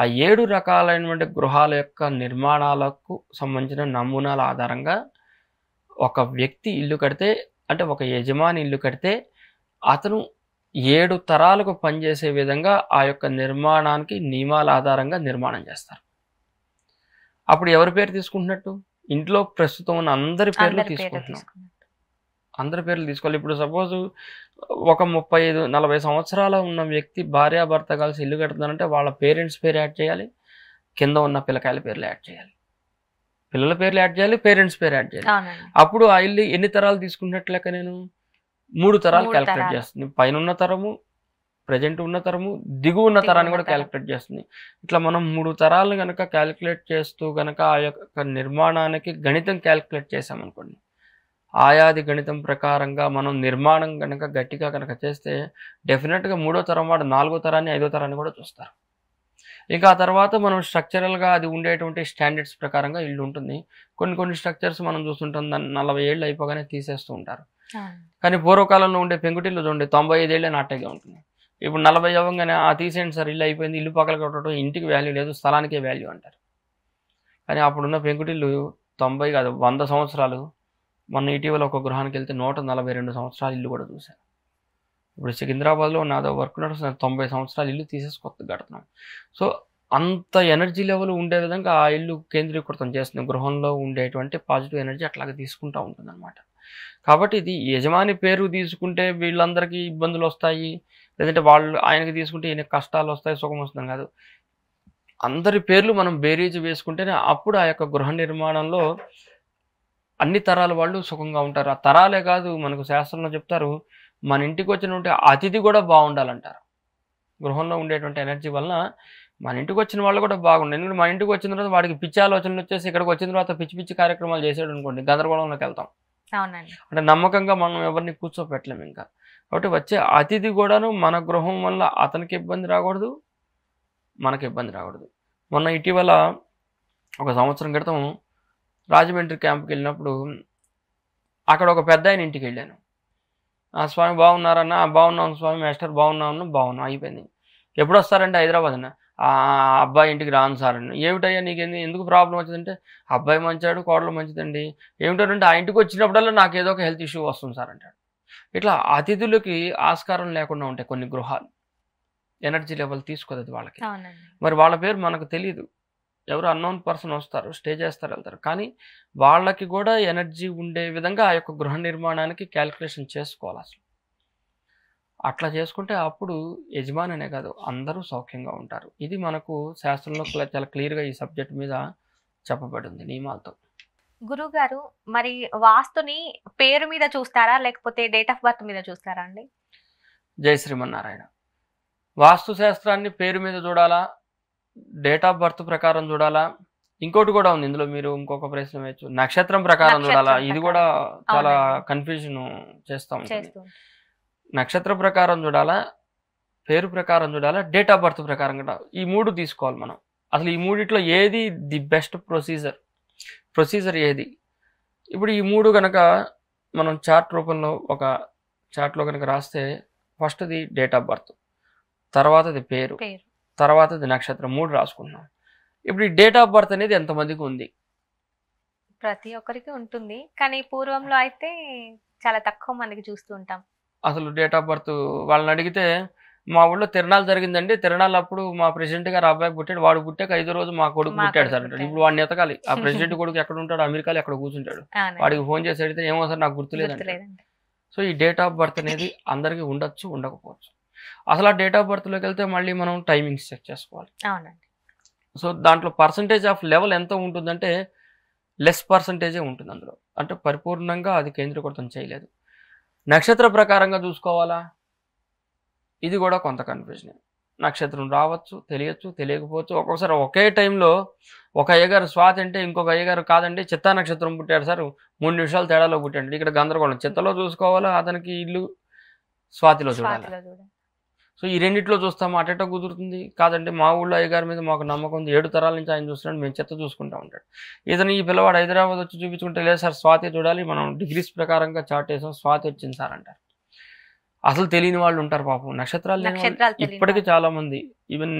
S2: ఆ ఏడు రకాలైనటువంటి గృహాల యొక్క నిర్మాణాలకు సంబంధించిన నమూనాల ఆధారంగా ఒక వ్యక్తి ఇల్లు కడితే అంటే ఒక యజమాని ఇల్లు కడితే అతను ఏడు తరాలకు పనిచేసే విధంగా ఆ యొక్క నిర్మాణానికి నియమాల ఆధారంగా నిర్మాణం చేస్తారు. అప్పుడు ఎవరి పేరు తీసుకుంటున్నట్టు? ఇంట్లో ప్రస్తుతం ఉన్న అందరి పేర్లు
S1: అందరి పేర్లు
S2: తీసుకుంటున్నాం.
S1: తీసుకున్నట్టు.
S2: అందరి పేర్లు తీసుకోవాలి. ఇప్పుడు సపోజ్ ఒక ముప్పై ఐదు నలభై సంవత్సరాల ఉన్న వ్యక్తి భార్యాభర్త కలిసి ఇల్లు కడుతున్నారంటే వాళ్ళ పేరెంట్స్ పేరు యాడ్ చేయాలి. కింద ఉన్న పిల్లకాయల పేర్లు యాడ్ చేయాలి. పిల్లల పేర్లు యాడ్ చేయాలి పేరెంట్స్ పేరు యాడ్ చేయాలి. అప్పుడు ఆ ఇల్లు ఎన్ని తరాలు తీసుకున్నట్లు లెక్క నేను? మూడు తరాలు క్యాలిక్యులేట్. చేస్తుంది. పైన ఉన్న తరము ప్రజెంట్ ఉన్న తరము దిగువ ఉన్న తరాన్ని కూడా. క్యాలిక్యులేట్ చేస్తుంది. ఇట్లా మనం మూడు తరాలను కనుక క్యాలిక్యులేట్ చేస్తూ కనుక ఆ యొక్క నిర్మాణానికి గణితం క్యాలిక్యులేట్ చేసామనుకోండి ఆయాది గణితం ప్రకారంగా మనం నిర్మాణం కనుక గట్టిగా కనుక చేస్తే డెఫినెట్గా మూడో తరం వాడు నాలుగో తరాన్ని ఐదో తరాన్ని కూడా చూస్తారు. ఇంకా ఆ తర్వాత మనం స్ట్రక్చరల్గా అది ఉండేటువంటి స్టాండర్డ్స్ ప్రకారంగా ఇల్లు ఉంటుంది. కొన్ని కొన్ని స్ట్రక్చర్స్ మనం చూస్తుంటాం దాన్ని నలభై ఏళ్ళు అయిపోగానే తీసేస్తూ ఉంటారు. కానీ పూర్వకాలంలో ఉండే పెంకుటిల్లు చూడండి తొంభై ఐదేళ్ళే నాటేగా ఉంటుంది. ఇప్పుడు నలభై అవ్వగానే ఆ తీసేయండి సార్ ఇల్లు అయిపోయింది ఇల్లు పక్కన కొట్టడం ఇంటికి వాల్యూ లేదు స్థలానికే వాల్యూ అంటారు. కానీ అప్పుడున్న పెంకుటిల్లు తొంభై కాదు వంద సంవత్సరాలు. మొన్న ఇటీవల ఒక గృహానికి వెళ్తే నూట నలభై రెండు సంవత్సరాలు ఇల్లు కూడా చూశాను ఇప్పుడు సికింద్రాబాద్లో నాదో వర్క్ నడుస్తుంది తొంభై సంవత్సరాలు ఇల్లు తీసేసి కొత్త కడుతున్నాం. సో అంత ఎనర్జీ లెవెల్ ఉండే విధంగా ఆ ఇల్లు కేంద్రీకృతం చేస్తుంది. గృహంలో ఉండేటువంటి పాజిటివ్ ఎనర్జీ అట్లాగే తీసుకుంటూ ఉంటుంది అనమాట కాబట్టి ఇది యజమాని పేరు తీసుకుంటే వీళ్ళందరికీ ఇబ్బందులు వస్తాయి. లేదంటే వాళ్ళు ఆయనకి తీసుకుంటే ఈయన కష్టాలు వస్తాయి సుఖం వస్తుంది కాదు. అందరి పేర్లు మనం బేరీజ్ వేసుకుంటేనే అప్పుడు ఆ యొక్క గృహ నిర్మాణంలో అన్ని తరాల వాళ్ళు సుఖంగా ఉంటారు. ఆ తరాలే కాదు మనకు శాస్త్రంలో చెప్తారు మన ఇంటికి వచ్చినటువంటి అతిథి కూడా బాగుండాలంటారు. గృహంలో ఉండేటువంటి ఎనర్జీ వలన మన ఇంటికి వచ్చిన వాళ్ళు కూడా బాగుండాలి ఎందుకంటే మన ఇంటికి వచ్చిన తర్వాత వాడికి పిచ్చి ఆలోచనలు వచ్చేసి ఇక్కడికి వచ్చిన తర్వాత పిచ్చి పిచ్చి కార్యక్రమాలు చేసాడు అనుకోండి గందరగోళంలోకి వెళ్తాం.
S1: అవునండి.
S2: అంటే నమ్మకంగా మనం ఎవరిని కూర్చోపెట్టలేము ఇంకా. కాబట్టి వచ్చే అతిథి కూడాను మన గృహం వల్ల అతనికి ఇబ్బంది రాకూడదు మనకి ఇబ్బంది రాకూడదు. మొన్న ఇటీవల ఒక సంవత్సరం క్రితం రాజమండ్రి క్యాంప్కి వెళ్ళినప్పుడు అక్కడ ఒక పెద్ద ఆయన ఇంటికి వెళ్ళాను. ఆ స్వామి బాగున్నారన్న "ఆ, బాగున్నాం స్వామి మాస్టర్ బాగున్నాను బాగున్నాం. అయిపోయింది. ఎప్పుడు వస్తారంటే హైదరాబాద్ అన్న "ఆ, అబ్బాయి ఇంటికి రాను సార్ అన్న ఏమిటయ్యా నీకు ఎందు- ఎందుకు ప్రాబ్లం వచ్చిందంటే అబ్బాయి మంచాడు కోడలు మంచిదండి. ఏమిటంటే ఆ ఇంటికి వచ్చినప్పుడల్లా నాకు ఏదో ఒక హెల్త్ ఇష్యూ వస్తుంది సార్ అంటాడు. ఇట్లా అతిథులకి ఆస్కారం లేకుండా ఉంటాయి కొన్ని గృహాలు. ఎనర్జీ లెవెల్ తీసుకోదు వాళ్ళకి. మరి వాళ్ళ పేరు మనకు తెలియదు ఎవరు అన్నోన్ పర్సన్ వస్తారు స్టే చేస్తారు వెళ్తారు. కానీ వాళ్ళకి కూడా ఎనర్జీ ఉండే విధంగా ఆ యొక్క గృహ నిర్మాణానికి క్యాలిక్యులేషన్ చేసుకోవాలి అసలు. అట్లా చేసుకుంటే అప్పుడు యజమాని అనే కాదు అందరూ సౌఖ్యంగా ఉంటారు. ఇది మనకు శాస్త్రంలో చాలా క్లియర్గా ఈ సబ్జెక్ట్ మీద చెప్పబడింది నియమాలతో.
S1: గురువు గారు మరి వాస్తుని పేరు మీద చూస్తారా? లేకపోతే డేట్ ఆఫ్ బర్త్ మీద చూస్తారా అండి?
S2: జై శ్రీమన్నారాయణ. వాస్తు శాస్త్రాన్ని పేరు మీద చూడాలా? డేట్ ఆఫ్ బర్త్ ప్రకారం చూడాలా? ఇంకోటి కూడా ఉంది. ఇందులో మీరు ఇంకొక ప్రశ్న వేయచ్చు. నక్షత్రం ప్రకారం చూడాలా? ఇది కూడా చాలా. కన్ఫ్యూజన్ చేస్తా నక్షత్ర ప్రకారం చూడాలా? పేరు ప్రకారం చూడాలా? డేట్ ఆఫ్ బర్త్ ప్రకారం కూడా. ఈ మూడు తీసుకోవాలి మనం. అసలు ఈ మూడిట్లో ఏది ది బెస్ట్ ప్రొసీజర్ ప్రొసీజర్ ఏది? ఇప్పుడు ఈ మూడు కనుక మనం చార్ట్ రూపంలో ఒక చార్ట్లో కనుక రాస్తే ఫస్ట్ది డేట్ ఆఫ్ బర్త్ తర్వాతది పేరు. తర్వాతది నక్షత్రం మూడు రాసుకున్నాం ఇప్పుడు ఈ డేట్ ఆఫ్ బర్త్ అనేది ఎంతమందికి ఉంది?
S1: ప్రతి ఒక్కరికి ఉంటుంది. కానీ పూర్వంలో అయితే చాలా తక్కువ మందికి చూస్తూ ఉంటాం.
S2: అసలు డేట్ ఆఫ్ బర్త్ వాళ్ళని అడిగితే మా ఊళ్ళో తిరణాలు జరిగిందండి. తిరణాలు అప్పుడు మా ప్రెసిడెంట్ గారు అబ్బాయి పుట్టాడు. వాడు పుట్టాక ఐదో రోజు మా కొడుకు పుట్టాడు సార్. ఇప్పుడు వాడిని ఎతకాలి. ఆ ప్రెసిడెంట్ కొడుకు ఎక్కడ ఉంటాడు? అమెరికాలో ఎక్కడ కూర్చుంటాడు. వాడికి ఫోన్ చేసి అడిగితే ఏమో సార్ నాకు గుర్తులేదండి. సో ఈ డేట్ ఆఫ్ బర్త్ అనేది అందరికీ ఉండొచ్చు ఉండకపోవచ్చు. అసలు ఆ డేట్ ఆఫ్ బర్త్లోకి వెళ్తే మళ్ళీ మనం టైమింగ్స్ చెక్ చేసుకోవాలి.
S1: అవునండి.
S2: సో దాంట్లో పర్సంటేజ్ ఆఫ్ లెవెల్ ఎంత ఉంటుందంటే లెస్ పర్సంటేజే ఉంటుంది అందులో. అంటే పరిపూర్ణంగా అది కేంద్రీకృతం చేయలేదు. నక్షత్ర ప్రకారంగా చూసుకోవాలా? ఇది కూడా కొంత కన్ఫ్యూజన్ నక్షత్రం రావచ్చు తెలియచ్చు తెలియకపోవచ్చు. ఒక్కొక్కసారి ఒకే టైంలో ఒక అయ్యగారు స్వాతి అంటే ఇంకొక అయ్యగారు కాదండి చిత్తా నక్షత్రం పుట్టాడు సార్. మూడు నిమిషాలు తేడాలో పుట్టాడు. ఇక్కడ గందరగోళం. చిత్తలో చూసుకోవాలా? అతనికి ఇల్లు స్వాతిలో చూడాలి. సో ఈ రెండిట్లో చూస్తాం అటెట కుదురుతుంది. కాదంటే మా ఊళ్ళో అయ్యగారి మీద మాకు నమ్మకం ఉంది. ఏడు తరాల నుంచి ఆయన చూస్తున్నాడు. మేము చెత్త చూసుకుంటా ఉంటాడు. ఇతను ఈ పిల్లవాడు హైదరాబాద్ వచ్చి చూపించుకుంటే లేదు సార్ స్వాతి చూడాలి. మనం డిగ్రీస్ ప్రకారంగా చార్ట్ వేసాం. స్వాతి వచ్చింది సార్ అంటారు. అసలు తెలియని వాళ్ళు ఉంటారు పాపం. నక్షత్రాలు ఇప్పటికీ. చాలా మంది. ఈవెన్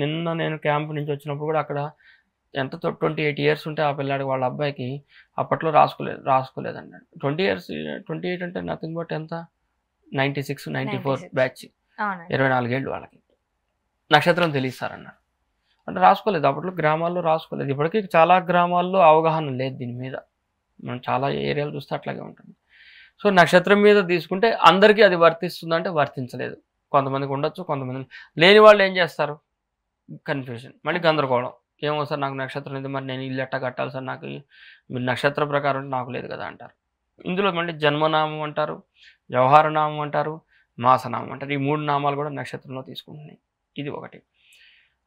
S2: నిన్న నేను క్యాంప్ నుంచి వచ్చినప్పుడు కూడా అక్కడ ఎంత ట్వంటీ ఎయిట్ ఇయర్స్ ఉంటే ఆ పిల్లాడికి వాళ్ళ అబ్బాయికి అప్పట్లో రాసుకోలేదు రాసుకోలేదు అన్నాడు ట్వంటీ ఇయర్స్ ట్వంటీ ఎయిట్ అంటే నథింగ్ బట్ ఎంత? Ninety six ninety four
S1: 96.
S2: Batch ఇరవై నాలుగేళ్ళు వాళ్ళకి. నక్షత్రం తెలియస్తారన్నారు. అంటే రాసుకోలేదు. అప్పట్లో గ్రామాల్లో రాసుకోలేదు. ఇప్పటికీ చాలా గ్రామాల్లో అవగాహన లేదు దీని మీద. మనం చాలా ఏరియాలు చూస్తే అట్లాగే ఉంటుంది. సో నక్షత్రం మీద తీసుకుంటే అందరికీ అది వర్తిస్తుందంటే వర్తించలేదు. కొంతమందికి ఉండొచ్చు కొంతమంది లేని వాళ్ళు ఏం చేస్తారు? కన్ఫ్యూజన్ మళ్ళీ గందరగోళం. ఏమో సార్ నాకు నక్షత్రం లేదు. మరి నేను ఇల్లు ఎట్టా కట్టాలి సార్? నాకు మీరు నక్షత్ర ప్రకారం నాకు లేదు కదా అంటారు. ఇందులో మళ్ళీ జన్మనామం అంటారు వ్యవహార నామం అంటారు మాసనామం అంటారు ఈ మూడు నామాలు కూడా నక్షత్రంలో తీసుకుంటున్నాయి. ఇది ఒకటి.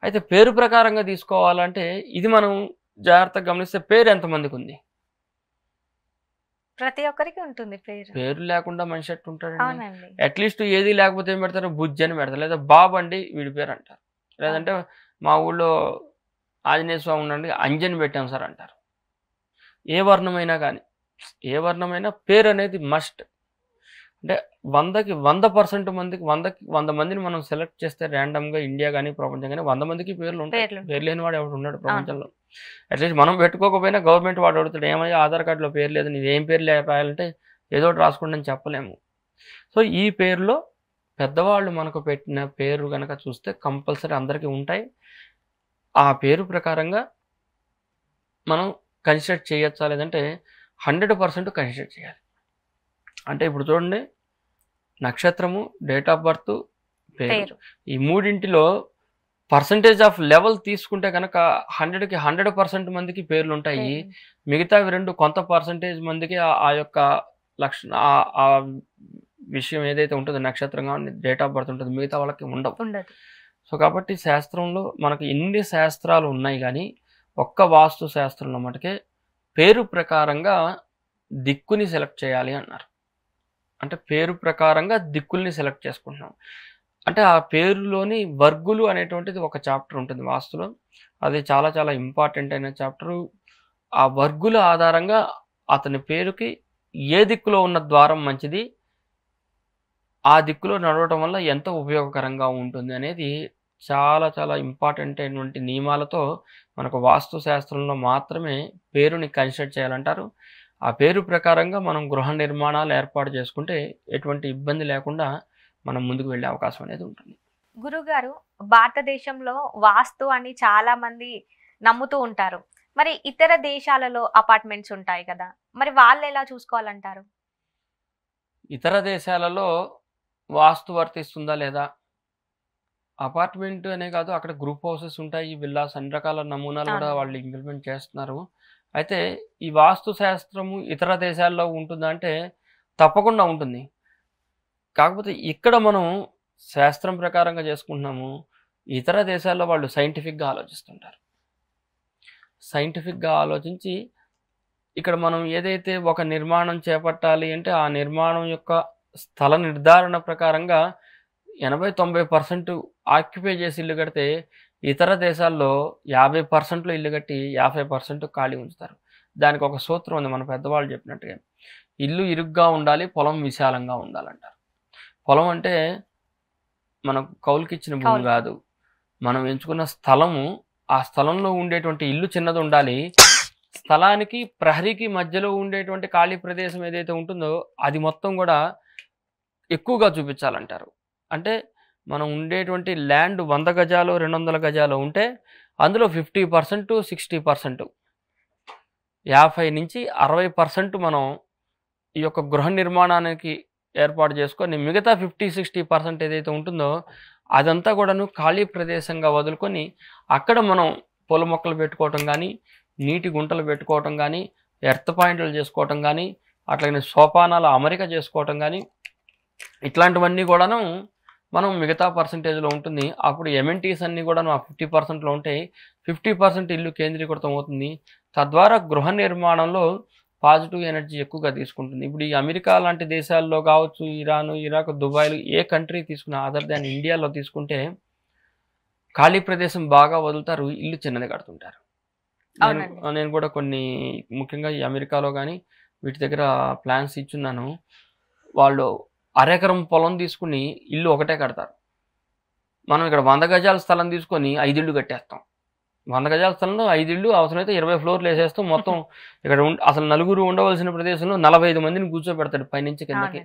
S2: అయితే పేరు ప్రకారంగా తీసుకోవాలంటే ఇది మనం జాగ్రత్తగా గమనిస్తే పేరు ఎంతమందికి ఉంది
S1: ప్రతి ఒక్కరికి ఉంటుంది పేరు.
S2: పేరు లేకుండా మనిషి ఎట్టు ఉంటాడండి
S1: అవునండి.
S2: అట్లీస్ట్ ఏది లేకపోతే ఏం పెడతారు? బుజ్జి అని పెడతారు. లేదా బాబు అండి వీడి పేరు అంటారు. లేదంటే మా ఊళ్ళో ఆంజనేయ స్వామి ఉండండి అంజని పెట్టాం సార్ అంటారు. ఏ వర్ణమైనా కానీ ఏ వర్ణమైనా పేరు అనేది మస్ట్ అంటే వందకి వంద పర్సెంట్ మందికి వందకి వంద మందిని మనం సెలెక్ట్ చేస్తే ర్యాండమ్గా ఇండియా కానీ ప్రపంచం కానీ వంద మందికి పేర్లు ఉంటాయి. పేరు లేని వాడు ఎవడు ఉన్నాడు ప్రపంచంలో. అట్లీస్ట్ మనం పెట్టుకోకపోయినా గవర్నమెంట్ వాడు అడుగుతాడు ఏమయ్యా ఆధార్ కార్డులో పేరు లేదు నీది ఏం పేరు రాయాలంటే ఏదో ఒకటి రాసుకోండి అని చెప్పలేము. సో ఈ పేరులో పెద్దవాళ్ళు మనకు పెట్టిన పేరు కనుక చూస్తే కంపల్సరీ అందరికీ ఉంటాయి. ఆ పేరు ప్రకారంగా మనం కన్సిడర్ చేయొచ్చా లేదంటే హండ్రెడ్ పర్సెంట్ కన్సిడర్ చేయాలి. అంటే ఇప్పుడు చూడండి నక్షత్రము డేట్ ఆఫ్ బర్త్ పేరు. ఈ మూడింటిలో పర్సంటేజ్ ఆఫ్ లెవెల్ తీసుకుంటే కనుక హండ్రెడ్కి హండ్రెడ్ పర్సెంట్ మందికి పేర్లు ఉంటాయి. మిగతావి రెండు కొంత పర్సంటేజ్ మందికి ఆ- యొక్క లక్షణ ఆ- విషయం ఏదైతే ఉంటుందో నక్షత్రంగా డేట్ ఆఫ్ బర్త్ ఉంటుంది మిగతా వాళ్ళకి ఉండవు. సో కాబట్టి శాస్త్రంలో మనకి ఎన్ని శాస్త్రాలు ఉన్నాయి కానీ ఒక్క వాస్తు శాస్త్రంలో మటుకే పేరు ప్రకారంగా దిక్కుని సెలెక్ట్ చేయాలి అన్నారు. అంటే పేరు ప్రకారంగా దిక్కుల్ని సెలెక్ట్ చేసుకుంటున్నాం. అంటే ఆ పేరులోని వర్గులు అనేటువంటిది ఒక చాప్టర్ ఉంటుంది వాస్తులో. అది చాలా చాలా ఇంపార్టెంట్ అయిన చాప్టరు. ఆ వర్గుల ఆధారంగా అతని పేరుకి ఏ దిక్కులో ఉన్న ద్వారం మంచిది ఆ దిక్కులో నడవటం వల్ల ఎంత ఉపయోగకరంగా ఉంటుంది అనేది చాలా చాలా ఇంపార్టెంట్ అయినటువంటి నియమాలతో మనకు వాస్తు శాస్త్రంలో మాత్రమే పేరుని కన్సిడర్ చేయాలంటారు. ఆ పేరు ప్రకారంగా మనం గృహ నిర్మాణాలు ఏర్పాటు చేసుకుంటే ఎటువంటి ఇబ్బంది లేకుండా మనం ముందుకు వెళ్ళే అవకాశం అనేది ఉంటుంది.
S1: గురుగారు భారతదేశంలో వాస్తు అని చాలా మంది నమ్ముతూ ఉంటారు. మరి ఇతర దేశాలలో అపార్ట్మెంట్స్ ఉంటాయి కదా మరి వాళ్ళు ఎలా చూసుకోవాలంటారు?
S2: ఇతర దేశాలలో వాస్తు వర్తిస్తుందా లేదా? అపార్ట్మెంట్ అనే కాదు అక్కడ గ్రూప్ హౌసెస్ ఉంటాయి విల్లాస్ అన్ని రకాల నమూనాలు కూడా. వాళ్ళు ఇంప్లిమెంట్ చేస్తున్నారు. అయితే ఈ వాస్తు శాస్త్రము ఇతర దేశాల్లో ఉంటుందా అంటే తప్పకుండా ఉంటుంది. కాకపోతే ఇక్కడ మనం శాస్త్రం ప్రకారంగా చేసుకుంటున్నాము ఇతర దేశాల్లో వాళ్ళు సైంటిఫిక్గా ఆలోచిస్తుంటారు. సైంటిఫిక్గా ఆలోచించి ఇక్కడ మనం ఏదైతే ఒక నిర్మాణం చేపట్టాలి అంటే ఆ నిర్మాణం యొక్క స్థల నిర్ధారణ ప్రకారంగా ఎనభై తొంభై పర్సెంట్ ఆక్యుపై చేసి ఇల్లు కడితే ఇతర దేశాల్లో యాభై పర్సెంట్లో ఇల్లు కట్టి యాభై పర్సెంట్ ఖాళీ ఉంచుతారు. దానికి ఒక సూత్రం ఉంది మన పెద్దవాళ్ళు చెప్పినట్టుగా. ఇల్లు ఇరుగ్గా ఉండాలి పొలం విశాలంగా ఉండాలంటారు. పొలం అంటే మనకు కౌలుకిచ్చిన భూమి. కాదు. మనం ఎంచుకున్న స్థలము ఆ స్థలంలో ఉండేటువంటి ఇల్లు చిన్నది ఉండాలి. స్థలానికి ప్రహరీకి మధ్యలో ఉండేటువంటి ఖాళీ ప్రదేశం ఏదైతే ఉంటుందో అది మొత్తం కూడా ఎక్కువగా చూపించాలంటారు. అంటే మనం ఉండేటువంటి ల్యాండ్ వంద గజాలు రెండు వందల గజాలు ఉంటే అందులో ఫిఫ్టీ పర్సెంట్ సిక్స్టీ పర్సెంట్. యాభై నుంచి అరవై పర్సెంట్ మనం ఈ యొక్క గృహ నిర్మాణానికి ఏర్పాటు చేసుకొని మిగతా ఫిఫ్టీ సిక్స్టీ పర్సెంట్ ఏదైతే ఉంటుందో అదంతా కూడాను ఖాళీ ప్రదేశంగా వదులుకొని అక్కడ మనం పూల మొక్కలు పెట్టుకోవటం కానీ నీటి గుంటలు పెట్టుకోవటం కానీ ఎర్త్ పాయింట్లు చేసుకోవటం కానీ అట్లాగే సోపానాల అమరిక చేసుకోవటం కానీ ఇట్లాంటివన్నీ కూడాను మనం మిగతా పర్సంటేజ్లో ఉంటుంది. అప్పుడు ఎమ్ఎన్టీస్ అన్నీ కూడా ఆ ఫిఫ్టీ పర్సెంట్లో ఉంటాయి. ఫిఫ్టీ పర్సెంట్ ఇల్లు కేంద్రీకృతం అవుతుంది. తద్వారా గృహ నిర్మాణంలో పాజిటివ్ ఎనర్జీ ఎక్కువగా తీసుకుంటుంది. ఇప్పుడు ఈ అమెరికా లాంటి దేశాల్లో కావచ్చు ఇరాన్ ఇరాక్ దుబాయ్లు ఏ కంట్రీ తీసుకున్నా అదర్ దాన్ ఇండియాలో తీసుకుంటే ఖాళీ ప్రదేశం బాగా వదులుతారు ఇల్లు చిన్నది కడుతుంటారు. నేను కూడా కొన్ని ముఖ్యంగా ఈ అమెరికాలో కానీ వీటి దగ్గర ప్లాన్స్ ఇచ్చున్నాను. వాళ్ళు అరెకరం పొలం తీసుకుని ఇల్లు ఒకటే కడతారు. మనం ఇక్కడ వంద గజాల స్థలం తీసుకొని ఐదిళ్ళు కట్టేస్తాం. వంద గజాల స్థలంలో ఐదిళ్ళు అవసరమైతే ఇరవై ఫ్లోర్లు వేసేస్తాం మొత్తం ఇక్కడ అసలు నలుగురు ఉండవలసిన ప్రదేశంలో నలభై ఐదు మందిని కూర్చోబెడతాడు పైనుంచి కిందకి.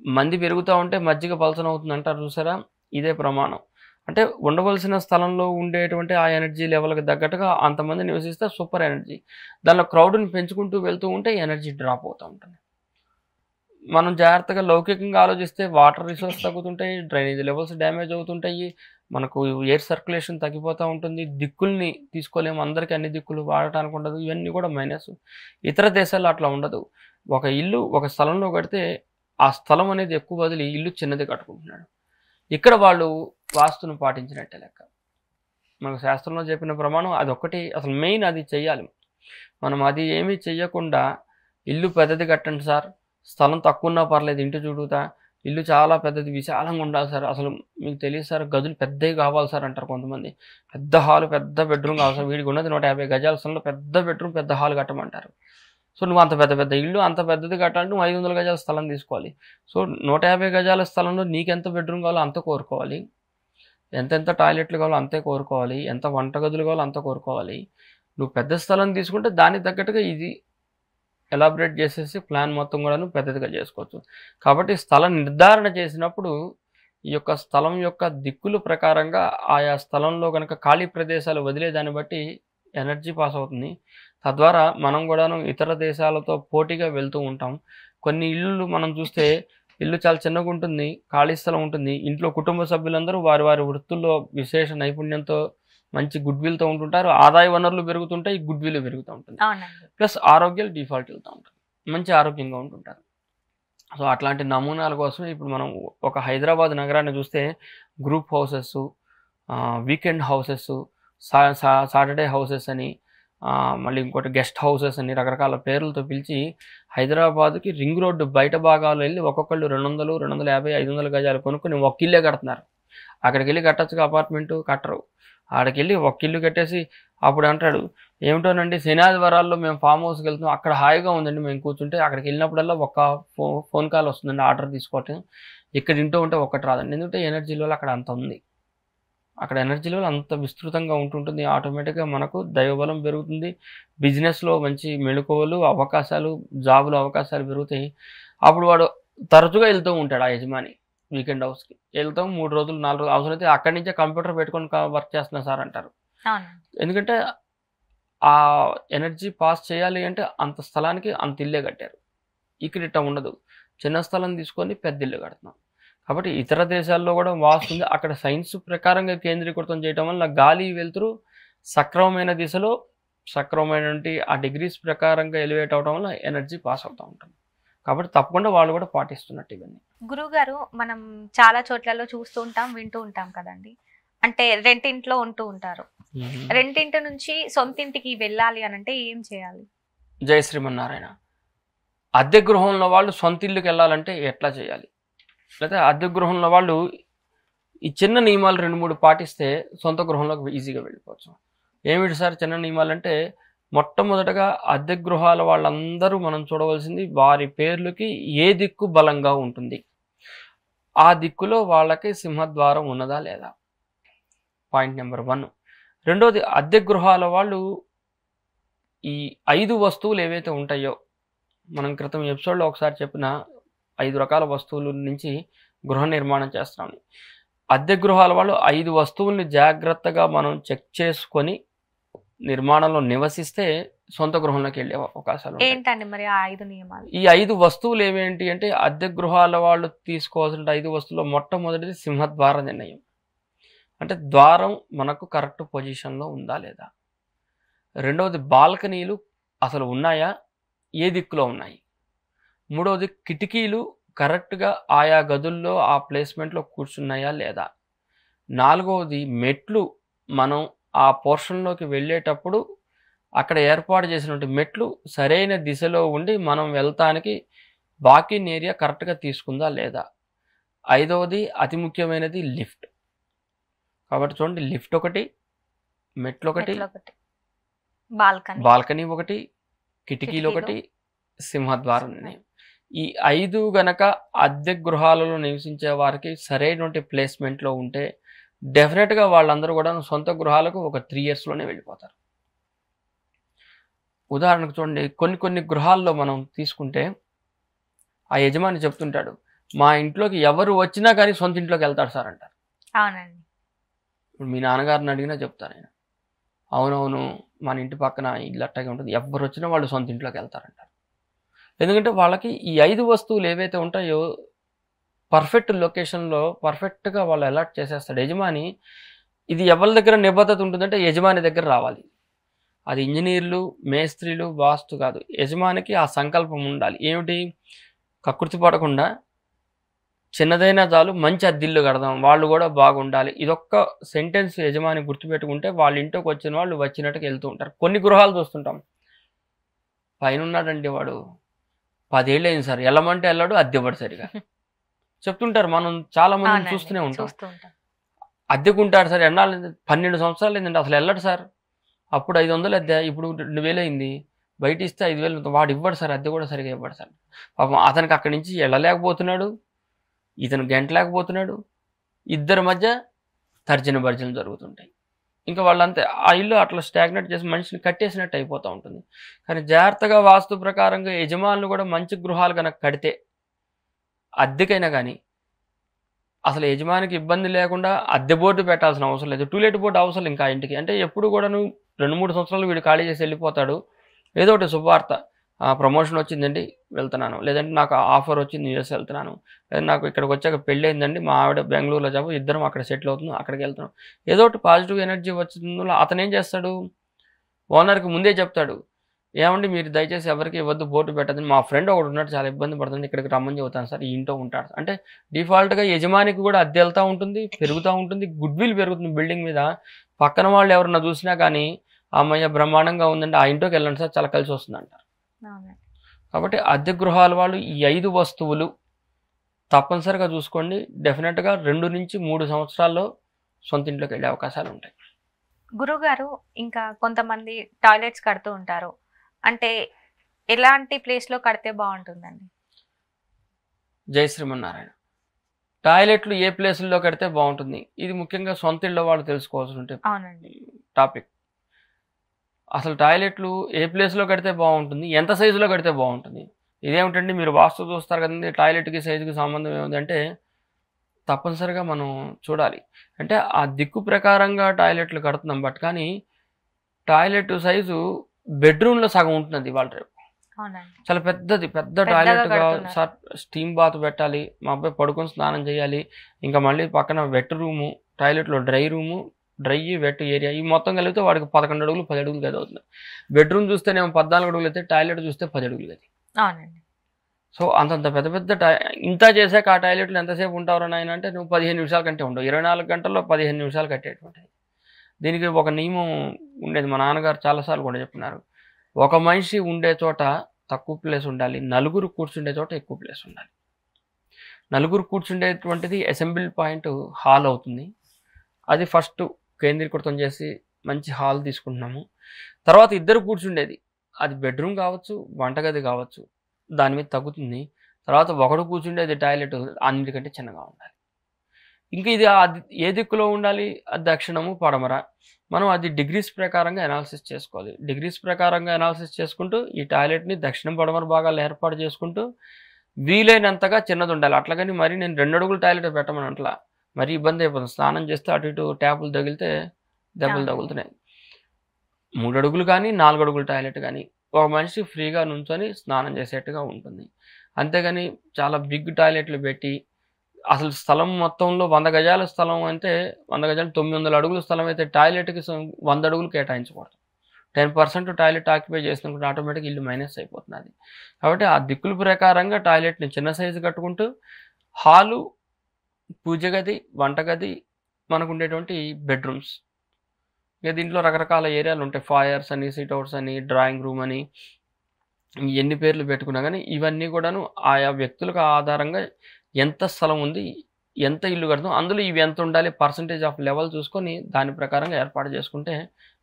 S2: మంది పెరుగుతూ ఉంటే మజ్జిగ పలచన అవుతుంది అంటారు చూసారా? ఇదే ప్రమాణం. అంటే ఉండవలసిన స్థలంలో ఉండేటువంటి ఆ ఎనర్జీ లెవెల్కి తగ్గట్టుగా అంతమంది నివసిస్తే సూపర్ ఎనర్జీ. దానిలో క్రౌడ్ని పెంచుకుంటూ వెళ్తూ ఉంటే ఎనర్జీ డ్రాప్ అవుతూ ఉంటుంది. మనం జాగ్రత్తగా లౌకికంగా ఆలోచిస్తే వాటర్ రిసోర్స్ తగ్గుతుంటాయి డ్రైనేజ్ లెవెల్స్ డ్యామేజ్ అవుతుంటాయి మనకు ఎయిర్ సర్క్యులేషన్ తగ్గిపోతూ ఉంటుంది దిక్కుల్ని తీసుకోలేము అందరికీ అన్ని దిక్కులు వాడటానికి ఉండదు ఇవన్నీ కూడా మైనస్ ఇతర దేశాల్లో అట్లా ఉండదు. ఒక ఇల్లు ఒక స్థలంలో కడితే ఆ స్థలం అనేది ఎక్కువ వదిలి ఇల్లు చిన్నది కట్టుకుంటున్నాడు. ఇక్కడ వాళ్ళు వాస్తును పాటించినట్టే లెక్క. మనకు శాస్త్రంలో చెప్పిన ప్రమాణం అది ఒకటి అసలు మెయిన్ అది చెయ్యాలి. మనం అది ఏమీ చెయ్యకుండా ఇల్లు పెద్దది కట్టండి సార్. స్థలం తక్కువ ఉన్నా పర్లేదు ఇంటి చుట్టూతా. ఇల్లు చాలా పెద్దది విశాలంగా ఉండాలి సార్. అసలు మీకు తెలియదు సార్ గదులు పెద్దవి కావాలి సార్ అంటారు కొంతమంది. పెద్ద హాల్ పెద్ద బెడ్రూమ్ కావాలి సార్. వీడికి ఉన్నది నూట యాభై గజాల స్థలంలో పెద్ద బెడ్రూమ్ పెద్ద హాల్ కట్టమంటారు. సో నువ్వు అంత పెద్ద పెద్ద ఇల్లు అంత పెద్దది కట్టాలంటే నువ్వు ఐదు వందల గజాల స్థలం తీసుకోవాలి. సో నూట యాభై గజాల స్థలంలో నీకెంత బెడ్రూమ్ కావాలో అంత కోరుకోవాలి. ఎంతెంత టాయిలెట్లు కావాలో అంతే కోరుకోవాలి. ఎంత వంట గదులు కావాలో అంత కోరుకోవాలి. నువ్వు పెద్ద స్థలం తీసుకుంటే దానికి తగ్గట్టుగా ఇది ఎలాబరేట్ చేసేసి ప్లాన్ మొత్తం కూడాను పెద్దదిగా చేసుకోవచ్చు. కాబట్టి స్థల నిర్ధారణ చేసినప్పుడు ఈ యొక్క స్థలం యొక్క దిక్కులు ప్రకారంగా ఆయా స్థలంలో కనుక ఖాళీ ప్రదేశాలు వదిలే దాన్ని బట్టి ఎనర్జీ పాస్ అవుతుంది. తద్వారా మనం కూడాను ఇతర దేశాలతో పోటీగా వెళ్తూ ఉంటాం. కొన్ని ఇళ్ళు మనం చూస్తే ఇల్లు చాలా చిన్నగా ఉంటుంది ఖాళీ స్థలం ఉంటుంది. ఇంట్లో కుటుంబ సభ్యులందరూ వారి వారి వృత్తుల్లో విశేష నైపుణ్యంతో మంచి గుడ్ విల్తో ఉంటుంటారు. ఆదాయ వనరులు పెరుగుతుంటాయి గుడ్ విల్ పెరుగుతూ ఉంటుంది. ప్లస్ ఆరోగ్యాలు డిఫాల్ట్ వెళ్తూ ఉంటారు మంచి ఆరోగ్యంగా ఉంటుంటారు. సో అట్లాంటి నమూనాల కోసం ఇప్పుడు మనం ఒక హైదరాబాద్ నగరాన్ని చూస్తే group houses weekend houses Saturday houses అని మళ్ళీ ఇంకోటి గెస్ట్ హౌసెస్ అని రకరకాల పేర్లతో పిలిచి హైదరాబాద్కి రింగ్ రోడ్డు బయట భాగాలు వెళ్ళి ఒక్కొక్కళ్ళు రెండు వందలు రెండు వందల యాభై ఐదు వందల గజాలు కొనుక్కొని ఒక ఇల్లే కడుతున్నారు. అక్కడికి వెళ్ళి కట్టచ్చుగా అపార్ట్మెంట్ కట్టరు. ఆడకెళ్ళి ఒక ఇల్లు కట్టేసి అప్పుడు అంటాడు ఏమిటోనండి శనాదివారాల్లో మేము ఫామ్ హౌస్కి వెళ్తున్నాం. అక్కడ హాయిగా ఉందండి. మేము కూర్చుంటే అక్కడికి వెళ్ళినప్పుడల్లా ఒక ఫో ఫోన్ కాల్ వస్తుందండి. ఆర్డర్ తీసుకోవటం. ఇక్కడ ఇంటూ ఉంటే ఒక్కటి రాదండి. ఎందుకంటే ఎనర్జీ లెవెల్ అక్కడ అంత ఉంది. అక్కడ ఎనర్జీ లెవెల్ అంత విస్తృతంగా ఉంటుంటుంది. ఆటోమేటిక్గా మనకు దైవబలం పెరుగుతుంది. బిజినెస్లో మంచి మెళుకువలు అవకాశాలు జాబులు అవకాశాలు పెరుగుతాయి. అప్పుడు వాడు తరచుగా వెళ్తూ ఉంటాడు ఆ యజమాని. వీకెండ్ హౌస్కి. వెళ్తాం మూడు రోజులు నాలుగు రోజులు. అవసరమైతే అక్కడి నుంచే కంప్యూటర్ పెట్టుకొని వర్క్ చేస్తున్నా సార్ అంటారు. ఎందుకంటే ఆ ఎనర్జీ పాస్ చేయాలి అంటే అంత స్థలానికి అంత ఇల్లే కట్టారు. ఇక్కడ ఇట్ట ఉండదు. చిన్న స్థలం తీసుకొని పెద్ద ఇల్లు కడుతున్నాం. కాబట్టి ఇతర దేశాల్లో కూడా వాస్తు ఉంది. అక్కడ సైన్స్ ప్రకారంగా కేంద్రీకృతం చేయటం వల్ల గాలి వెలుతురు సక్రమమైన దిశలో సక్రమమైనటువంటి ఆ డిగ్రీస్ ప్రకారంగా ఎలివేట్ అవడం వల్ల ఎనర్జీ పాస్ అవుతూ ఉంటుంది. కాబట్టి తప్పకుండా వాళ్ళు కూడా పాటిస్తున్నట్టు ఇవన్నీ.
S1: గురువు గారు మనం చాలా చోట్లలో చూస్తూ ఉంటాం వింటూ ఉంటాం కదండి. అంటే రెంటింట్లో ఉంటూ ఉంటారు. రెండింటి నుంచి సొంతింటికి వెళ్ళాలి అని అంటే ఏం చేయాలి?
S2: జయ శ్రీమన్నారాయణ. అద్దె గృహంలో వాళ్ళు సొంత ఇల్లుకి వెళ్ళాలంటే ఎట్లా చేయాలి? లేదా అద్దె గృహంలో వాళ్ళు ఈ చిన్న నియమాలు రెండు మూడు పాటిస్తే సొంత గృహంలోకి ఈజీగా వెళ్ళిపోవచ్చు. ఏమిటి సార్ చిన్న నియమాలు అంటే మొట్టమొదటగా అద్దె గృహాల వాళ్ళందరూ మనం చూడవలసింది వారి పేర్లకి ఏ దిక్కు బలంగా ఉంటుంది? ఆ దిక్కులో వాళ్ళకి సింహద్వారం ఉన్నదా లేదా? Point number one. రెండోది అద్దె గృహాల వాళ్ళు ఈ ఐదు వస్తువులు ఏవైతే ఉంటాయో మనం క్రితం ఎపిసోడ్లో ఒకసారి చెప్పిన ఐదు రకాల వస్తువుల నుంచి గృహ నిర్మాణం చేస్తున్నాం. అద్దె గృహాల వాళ్ళు ఐదు వస్తువుల్ని జాగ్రత్తగా మనం చెక్ చేసుకొని నిర్మాణంలో నివసిస్తే సొంత గృహంలోకి వెళ్ళే అవకాశాలు.
S1: ఏంటండి మరి ఆ ఐదు నియమాలు?
S2: ఈ ఐదు వస్తువులు ఏమేంటి అంటే అద్దె గృహాల వాళ్ళు తీసుకోవాల్సిన ఐదు వస్తువుల్లో మొట్టమొదటిది సింహద్వార నిర్ణయం. అంటే ద్వారం మనకు కరెక్ట్ పొజిషన్లో ఉందా లేదా? రెండవది బాల్కనీలు అసలు ఉన్నాయా? ఏ దిక్కులో ఉన్నాయి? మూడవది కిటికీలు కరెక్ట్గా ఆయా గదుల్లో ఆ ప్లేస్మెంట్లో కూర్చున్నాయా లేదా? నాలుగవది మెట్లు మనం ఆ పోర్షన్లోకి వెళ్ళేటప్పుడు అక్కడ ఏర్పాటు చేసినటువంటి మెట్లు సరైన దిశలో ఉండి మనం వెళ్తానికి వాకిన్ ఏరియా కరెక్ట్గా తీసుకుందా లేదా? ఐదవది అతి ముఖ్యమైనది లిఫ్ట్. కాబట్టి చూడండి లిఫ్ట్ ఒకటి మెట్లు ఒకటి
S1: బాల్కనీ.
S2: బాల్కనీ ఒకటి కిటికీలు. ఒకటి సింహద్వారం ఈ ఐదు గనక అద్దె గృహాలలో నివసించే వారికి సరైనటువంటి ప్లేస్మెంట్లో ఉంటే డెఫినెట్గా వాళ్ళందరూ కూడా సొంత గృహాలకు ఒక త్రీ ఇయర్స్లోనే వెళ్ళిపోతారు. ఉదాహరణకు చూడండి కొన్ని కొన్ని గృహాల్లో మనం తీసుకుంటే ఆ యజమాని చెప్తుంటాడు మా ఇంట్లోకి ఎవరు వచ్చినా కానీ సొంత ఇంట్లోకి వెళ్తాడు సార్ అంటారు.
S1: అవునండి.
S2: ఇప్పుడు మీ నాన్నగారిని అడిగినా చెప్తాను నేను. అవునవును మన ఇంటి పక్కన ఇల్లు అట్టగే ఉంటుంది ఎవరు వచ్చినా వాళ్ళు సొంత ఇంట్లోకి వెళ్తారంటారు. ఎందుకంటే వాళ్ళకి ఈ ఐదు వస్తువులు ఏవైతే ఉంటాయో పర్ఫెక్ట్ లొకేషన్లో పర్ఫెక్ట్గా వాళ్ళు అలర్ట్ చేసేస్తాడు. యజమాని ఇది ఎవరి దగ్గర నిబద్ధత ఉంటుందంటే యజమాని దగ్గర రావాలి. అది ఇంజనీర్లు మేస్త్రీలు వాస్తు కాదు. యజమానికి ఆ సంకల్పం ఉండాలి. ఏమిటి? కకృతి పడకుండా చిన్నదైనా చాలు మంచి అద్దిల్లు కడదాం. వాళ్ళు కూడా బాగుండాలి. ఇదొక్క సెంటెన్స్ యజమాని గుర్తుపెట్టుకుంటే వాళ్ళ ఇంట్లోకి వచ్చిన వాళ్ళు వచ్చినట్టుగా వెళ్తూ ఉంటారు. కొన్ని గృహాలు చూస్తుంటాం. పైన ఉన్నాడండి వాడు. పదేళ్ళు అయింది సార్. వెళ్ళమంటే వెళ్ళాడు అద్దె ఇవ్వడు సరిగా. చెప్తుంటారు. మనం చాలా
S1: అవునండి,
S2: చూస్తూనే ఉంటాం. అద్దెకుంటాడు సార్. ఎన్నాళ్ళు పన్నెండు సంవత్సరాలు ఏంటంటే అసలు వెళ్ళడు సార్. అప్పుడు ఐదు వందలు అద్దె ఇప్పుడు రెండు వేలు అయింది. బయట ఇస్తే ఐదు వేలు. వాడు ఇవ్వడు సార్. అద్దె కూడా సరిగా ఇవ్వడు సార్. పాపం అతనికి అక్కడి నుంచి వెళ్ళలేకపోతున్నాడు. ఇతను గంటలేకపోతున్నాడు ఇద్దరి మధ్య తర్జన భర్జన జరుగుతుంటాయి. ఇంకా వాళ్ళంతే ఆ ఇల్లు అట్లా స్టాగ్నెట్ చేసి మనిషిని కట్టేసినట్టు అయిపోతూ ఉంటుంది. కానీ జాగ్రత్తగా వాస్తు ప్రకారంగా యజమానులు కూడా మంచి గృహాలు కనుక కడితే అద్దెకైనా కానీ అసలు యజమానికి ఇబ్బంది లేకుండా అద్దె బోర్డు పెట్టాల్సిన అవసరం లేదు. టూలెట్ బోర్డు అవసరం ఇంకా ఇంటికి. అంటే ఎప్పుడు కూడా నువ్వు రెండు మూడు సంవత్సరాలు వీడు ఖాళీ చేసి వెళ్ళిపోతాడు. ఏదో ఒకటి శుభవార్త ప్రమోషన్ వచ్చిందండి వెళ్తున్నాను. లేదంటే నాకు ఆఫర్ వచ్చింది యూఎస్ వెళ్తున్నాను. లేదా నాకు ఇక్కడికి వచ్చాక పెళ్ళి అయిందండి మా ఆవిడ బెంగళూరులో జాబ్ ఇద్దరం అక్కడ సెటిల్ అవుతున్నాం అక్కడికి వెళ్తున్నాం. ఏదో ఒకటి పాజిటివ్ ఎనర్జీ వచ్చిందో అతను ఏం చేస్తాడు ఓనర్కి ముందే చెప్తాడు ఏమండి మీరు దయచేసి ఎవరికి ఇవ్వద్దు బోర్డు పెట్టదని మా ఫ్రెండ్ ఒకడు ఉన్నాడు చాలా ఇబ్బంది పడుతుంది ఇక్కడికి రమ్మని చెబుతాను సార్ ఈ ఇంట్లో ఉంటాడు. అంటే డిఫాల్ట్గా యజమానికి కూడా అద్దె వెళ్తూ ఉంటుంది పెరుగుతూ ఉంటుంది గుడ్ విల్ పెరుగుతుంది బిల్డింగ్ మీద. పక్కన వాళ్ళు ఎవరన్నా చూసినా కానీ అమ్మయ్య బ్రహ్మాండంగా ఉందంటే ఆ ఇంట్లోకి వెళ్ళండి సార్ చాలా కలిసి వస్తుంది అంటారు. కాబట్టి అద్దె గృహాల వాళ్ళు ఈ ఐదు వస్తువులు తప్పనిసరిగా చూసుకోండి. డెఫినెట్గా రెండు నుంచి మూడు సంవత్సరాల్లో సొంత ఇంట్లోకి వెళ్ళే అవకాశాలు ఉంటాయి.
S1: గురుగారు ఇంకా కొంతమంది టాయిలెట్స్ కడుతూ ఉంటారు. అంటే ఎలాంటి ప్లేస్లో కడితే బాగుంటుందండి?
S2: జై శ్రీమన్నారాయణ. టాయిలెట్లు ఏ ప్లేసుల్లో కడితే బాగుంటుంది? ఇది ముఖ్యంగా సొంత ఇళ్ళ వాళ్ళు తెలుసుకోవాల్సి ఉంటే
S1: అవునండి.
S2: టాపిక్. అసలు టాయిలెట్లు ఏ ప్లేస్లో కడితే బాగుంటుంది? ఎంత సైజులో కడితే బాగుంటుంది? ఇదేమిటండి? మీరు వాస్తు చూస్తారు కదండి టాయిలెట్కి సైజుకి సంబంధం ఏముందంటే తప్పనిసరిగా మనం చూడాలి. అంటే ఆ దిక్కు ప్రకారంగా టాయిలెట్లు కడుతున్నాం బట్ కానీ టాయిలెట్ సైజు బెడ్రూమ్లో సగం ఉంటుంది వాళ్ళ రేపు. చాలా పెద్దది పెద్ద టాయిలెట్. సార్ స్టీమ్ బాత్ పెట్టాలి మా అబ్బాయి పడుకొని స్నానం చేయాలి ఇంకా మళ్ళీ పక్కన wet room టాయిలెట్లో dry room dry wet area ఈ మొత్తం కలిగితే వాడికి పదకొండు అడుగులు పది అడుగులు గది అవుతుంది. బెడ్రూమ్ చూస్తేనేమో పద్నాలుగు అడుగులు అయితే టాయిలెట్ చూస్తే పది అడుగులు గది.
S1: అవునండి.
S2: సో అంతంత పెద్ద పెద్ద ఇంత చేసాక ఆ టాయిలెట్లు ఎంతసేపు ఉంటారు నాయన అంటే నువ్వు పదిహేను నిమిషాల కంటే ఉండవు. ఇరవై నాలుగు గంటల్లో పదిహేను నిమిషాలు కట్టేటువంటిది దీనికి ఒక నియమం ఉండేది. మా నాన్నగారు చాలాసార్లు కూడా చెప్పినారు. ఒక మనిషి ఉండే చోట తక్కువ ప్లేస్ ఉండాలి. నలుగురు కూర్చుండే చోట ఎక్కువ ప్లేస్ ఉండాలి. నలుగురు కూర్చుండేటువంటిది అసెంబ్లీ పాయింట్ హాల్ అవుతుంది. అది ఫస్ట్ కేంద్రీకృతం చేసి మంచి హాల్ తీసుకుంటున్నాము. తర్వాత ఇద్దరు కూర్చుండేది. అది బెడ్రూమ్ కావచ్చు వంటగది కావచ్చు దాని మీద తగ్గుతుంది. తర్వాత ఒకడు కూర్చుండేది టాయిలెట్ అన్నిటికంటే చిన్నగా ఉండాలి. ఇంకా ఇది ఏ దిక్కులో ఉండాలి? అది దక్షిణము పడమర. మనం అది డిగ్రీస్ ప్రకారంగా అనాలిసిస్ చేసుకోవాలి. డిగ్రీస్ ప్రకారంగా అనాలిసిస్ చేసుకుంటూ ఈ టాయిలెట్ని దక్షిణం పడమర భాగాలు ఏర్పాటు చేసుకుంటూ వీలైనంతగా చిన్నది ఉండాలి. అట్లాగని మరి నేను రెండు అడుగులు టాయిలెట్ పెట్టమని అట్లా. మరి ఇబ్బంది అయిపోతుంది. స్నానం చేస్తే అటు ఇటు ట్యాపులు తగిలితే దెబ్బలు. తగులుతున్నాయి. మూడు అడుగులు కానీ నాలుగు అడుగులు టాయిలెట్ కానీ ఒక మనిషి ఫ్రీగా నుంచొని స్నానం చేసేట్టుగా ఉంటుంది. అంతేగాని చాలా బిగ్ టాయిలెట్లు పెట్టి అసలు స్థలం మొత్తంలో వంద గజాల స్థలం అంటే వంద గజాలు తొమ్మిది వందల అడుగుల స్థలం అయితే టాయిలెట్కి వంద అడుగులు కేటాయించకూడదు. టెన్ పర్సెంట్ టాయిలెట్ ఆక్యుపై చేసినప్పుడు ఆటోమేటిక్ ఇల్లు మైనస్ అయిపోతుంది కాబట్టి ఆ దిక్కుల ప్రకారంగా టాయిలెట్ని చిన్న సైజు కట్టుకుంటూ హాలు పూజ గది వంటగది మనకు ఉండేటువంటి బెడ్రూమ్స్. ఇక దీంట్లో రకరకాల ఏరియాలు ఉంటాయి. ఫైర్స్ అని సిట్అవుట్స్ అని డ్రాయింగ్ రూమ్ అని ఎన్ని పేర్లు పెట్టుకున్నా కానీ ఇవన్నీ కూడాను ఆయా వ్యక్తులకు ఆధారంగా ఎంత స్థలం ఉంది ఎంత ఇల్లు కడతాం అందులో ఇవి ఎంత ఉండాలి పర్సంటేజ్ ఆఫ్ లెవెల్ చూసుకొని దాని ప్రకారంగా ఏర్పాటు చేసుకుంటే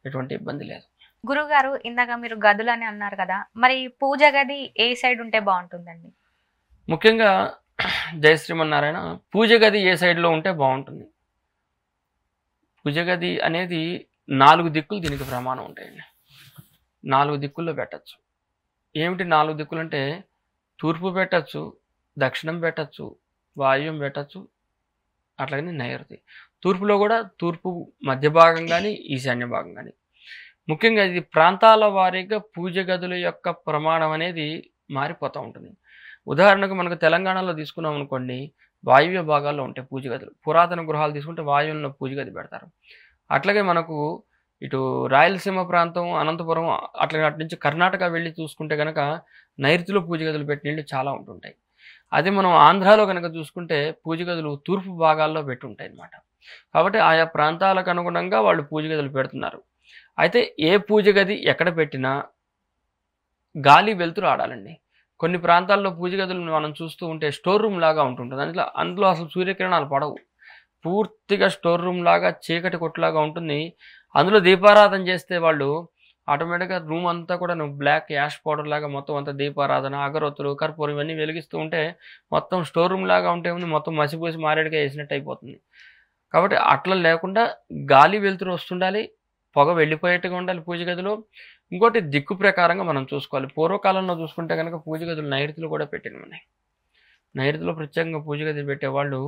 S2: ఎటువంటి ఇబ్బంది లేదు.
S1: గురుగారు ఇందాక మీరు గదులని అన్నారు కదా మరి పూజ గది ఏ సైడ్ ఉంటే బాగుంటుందండి?
S2: ముఖ్యంగా జయ శ్రీమన్నారాయణ పూజ గది ఏ సైడ్లో ఉంటే బాగుంటుంది. పూజ గది అనేది నాలుగు దిక్కులు దీనికి ప్రమాణం ఉంటాయండి. నాలుగు దిక్కుల్లో పెట్టచ్చు. ఏమిటి నాలుగు దిక్కులు అంటే తూర్పు పెట్టచ్చు దక్షిణం పెట్టచ్చు వాయువ్యం పెట్టచ్చు అట్లాగనే నైరుతి. తూర్పులో కూడా తూర్పు మధ్య భాగం కానీ ఈశాన్య భాగం కానీ ముఖ్యంగా ఇది ప్రాంతాల వారీగా పూజ గదుల యొక్క ప్రమాణం అనేది మారిపోతూ ఉంటుంది. ఉదాహరణకు మనకు తెలంగాణలో తీసుకున్నాం అనుకోండి వాయువ్య భాగాల్లో ఉంటాయి పూజ గదులు పురాతన గృహాలు తీసుకుంటే వాయువుల్లో పూజ గది పెడతారు. అట్లాగే మనకు ఇటు రాయలసీమ ప్రాంతం అనంతపురం అట్లా అటు నుంచి కర్ణాటక వెళ్ళి చూసుకుంటే కనుక నైరుతిలో పూజ గదులు పెట్టినళ్ళు చాలా ఉంటుంటాయి. అదే మనం ఆంధ్రాలో కనుక చూసుకుంటే పూజ గదులు తూర్పు భాగాల్లో పెట్టి ఉంటాయి అన్నమాట. కాబట్టి ఆయా ప్రాంతాలకు అనుగుణంగా వాళ్ళు పూజ గదులు పెడుతున్నారు. అయితే ఏ పూజ గది ఎక్కడ పెట్టినా గాలి వెలుతురు ఆడాలండి. కొన్ని ప్రాంతాల్లో పూజ గదులు మనం చూస్తూ ఉంటే స్టోర్ రూమ్ లాగా ఉంటుంటుంది. అందులో అందులో అసలు సూర్యకిరణాలు పడవు. పూర్తిగా స్టోర్ రూమ్ లాగా చీకటి కొట్టులాగా ఉంటుంది. అందులో దీపారాధన చేస్తే వాళ్ళు ఆటోమేటిక్గా రూమ్ అంతా కూడా నువ్వు బ్లాక్ యాష్ పౌడర్ లాగా మొత్తం అంతా దీపారాధన అగరొత్తులు కర్పూరం ఇవన్నీ వెలిగిస్తూ ఉంటే మొత్తం స్టోర్ రూమ్ లాగా ఉంటే ఉంది మొత్తం మసిపోసి మారేడుగా వేసినట్టు అయిపోతుంది. కాబట్టి అట్లా లేకుండా గాలి వెలుతురు వస్తుండాలి పొగ వెళ్ళిపోయేట్టుగా ఉండాలి పూజ గదిలో. ఇంకోటి దిక్కు ప్రకారంగా మనం చూసుకోవాలి. పూర్వకాలంలో చూసుకుంటే కనుక పూజ గదులు నైరుతులు కూడా పెట్టిన మనం నైరుతిలో ప్రత్యేకంగా పూజ గది పెట్టేవాళ్ళు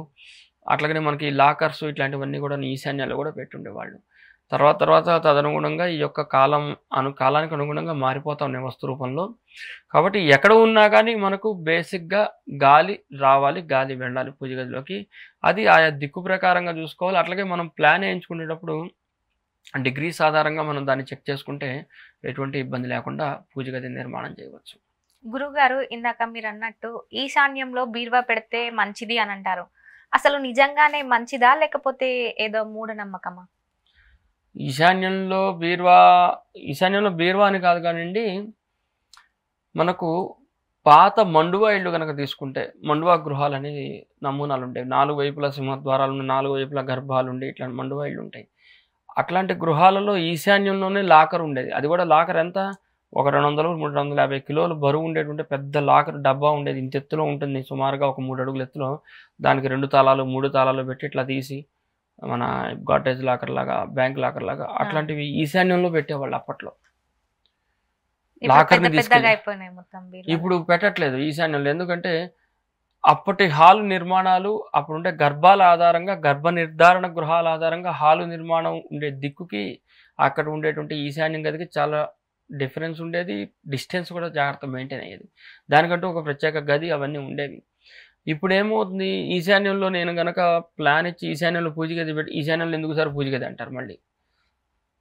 S2: అట్లాగనే మనకి లాకర్స్ ఇట్లాంటివన్నీ కూడా ఈశాన్యాలు కూడా పెట్టుండేవాళ్ళు. తర్వాత తర్వాత తదనుగుణంగా ఈ యొక్క కాలం అను కాలానికి అనుగుణంగా మారిపోతా ఉన్నాయి వస్తు రూపంలో. కాబట్టి ఎక్కడ ఉన్నా కానీ మనకు బేసిక్గా గాలి రావాలి గాలి వెళ్ళాలి పూజ గదిలోకి. అది ఆయా దిక్కు ప్రకారంగా చూసుకోవాలి. అట్లాగే మనం ప్లాన్ వేయించుకునేటప్పుడు డిగ్రీస్ ఆధారంగా మనం దాన్ని చెక్ చేసుకుంటే ఎటువంటి ఇబ్బంది లేకుండా పూజ గది నిర్మాణం చేయవచ్చు.
S1: గురుగారు ఇందాక మీరు అన్నట్టు ఈశాన్యంలో బీరువా పెడితే మంచిది అని అంటారు. అసలు నిజంగానే మంచిదా లేకపోతే ఏదో మూఢనమ్మకమా?
S2: ఈశాన్యంలో బీర్వా ఈశాన్యంలో బీర్వా అని కాదు కానివ్వండి మనకు పాత మండువా ఇళ్ళు కనుక తీసుకుంటే మండువా గృహాలు అనేది నమూనాలు ఉంటాయి నాలుగు వైపుల సింహద్వారాలు ఉన్నాయి నాలుగు వైపుల గర్భాలు ఉండి ఇట్లా మండువా ఇళ్ళు ఉంటాయి అట్లాంటి గృహాలలో ఈశాన్యంలోనే లాకర్ ఉండేది. అది కూడా లాకర్ ఎంత? ఒక రెండు వందలు మూడు వందల యాభై కిలోలు బరువు ఉండేటువంటి పెద్ద లాకర్ డబ్బా ఉండేది. ఇంత ఎత్తులో ఉంటుంది సుమారుగా ఒక మూడు అడుగుల ఎత్తులో. దానికి రెండు తాళాలు మూడు తాళాలు పెట్టి ఇట్లా తీసి మన గాటేజ్ లాకర్ లాగా బ్యాంక్ లాకర్ లాగా అట్లాంటివి ఈశాన్యంలో పెట్టేవాళ్ళు అప్పట్లో. లాకర్ని తీసుకెళ్ళి-
S1: బీరువాలు.
S2: ఇప్పుడు పెట్టట్లేదు ఈశాన్యంలో. ఎందుకంటే అప్పటి హాలు నిర్మాణాలు అప్పుడుండే గర్భాల ఆధారంగా గర్భ నిర్ధారణ గృహాల ఆధారంగా హాలు నిర్మాణం ఉండే దిక్కుకి అక్కడ ఉండేటువంటి ఈశాన్యం గదికి చాలా డిఫరెన్స్ ఉండేది డిస్టెన్స్ కూడా జాగ్రత్త మెయింటైన్ అయ్యేది. దానికంటూ ఒక ప్రత్యేక గది అవన్నీ ఉండేవి. ఇప్పుడు ఏమవుతుంది ఈశాన్యంలో నేను గనక ప్లాన్ ఇచ్చి ఈశాన్యంలో పూజ గది పెట్టి ఈశాన్యంలో ఎందుకు సార్ పూజ గది అంటారు మళ్ళీ?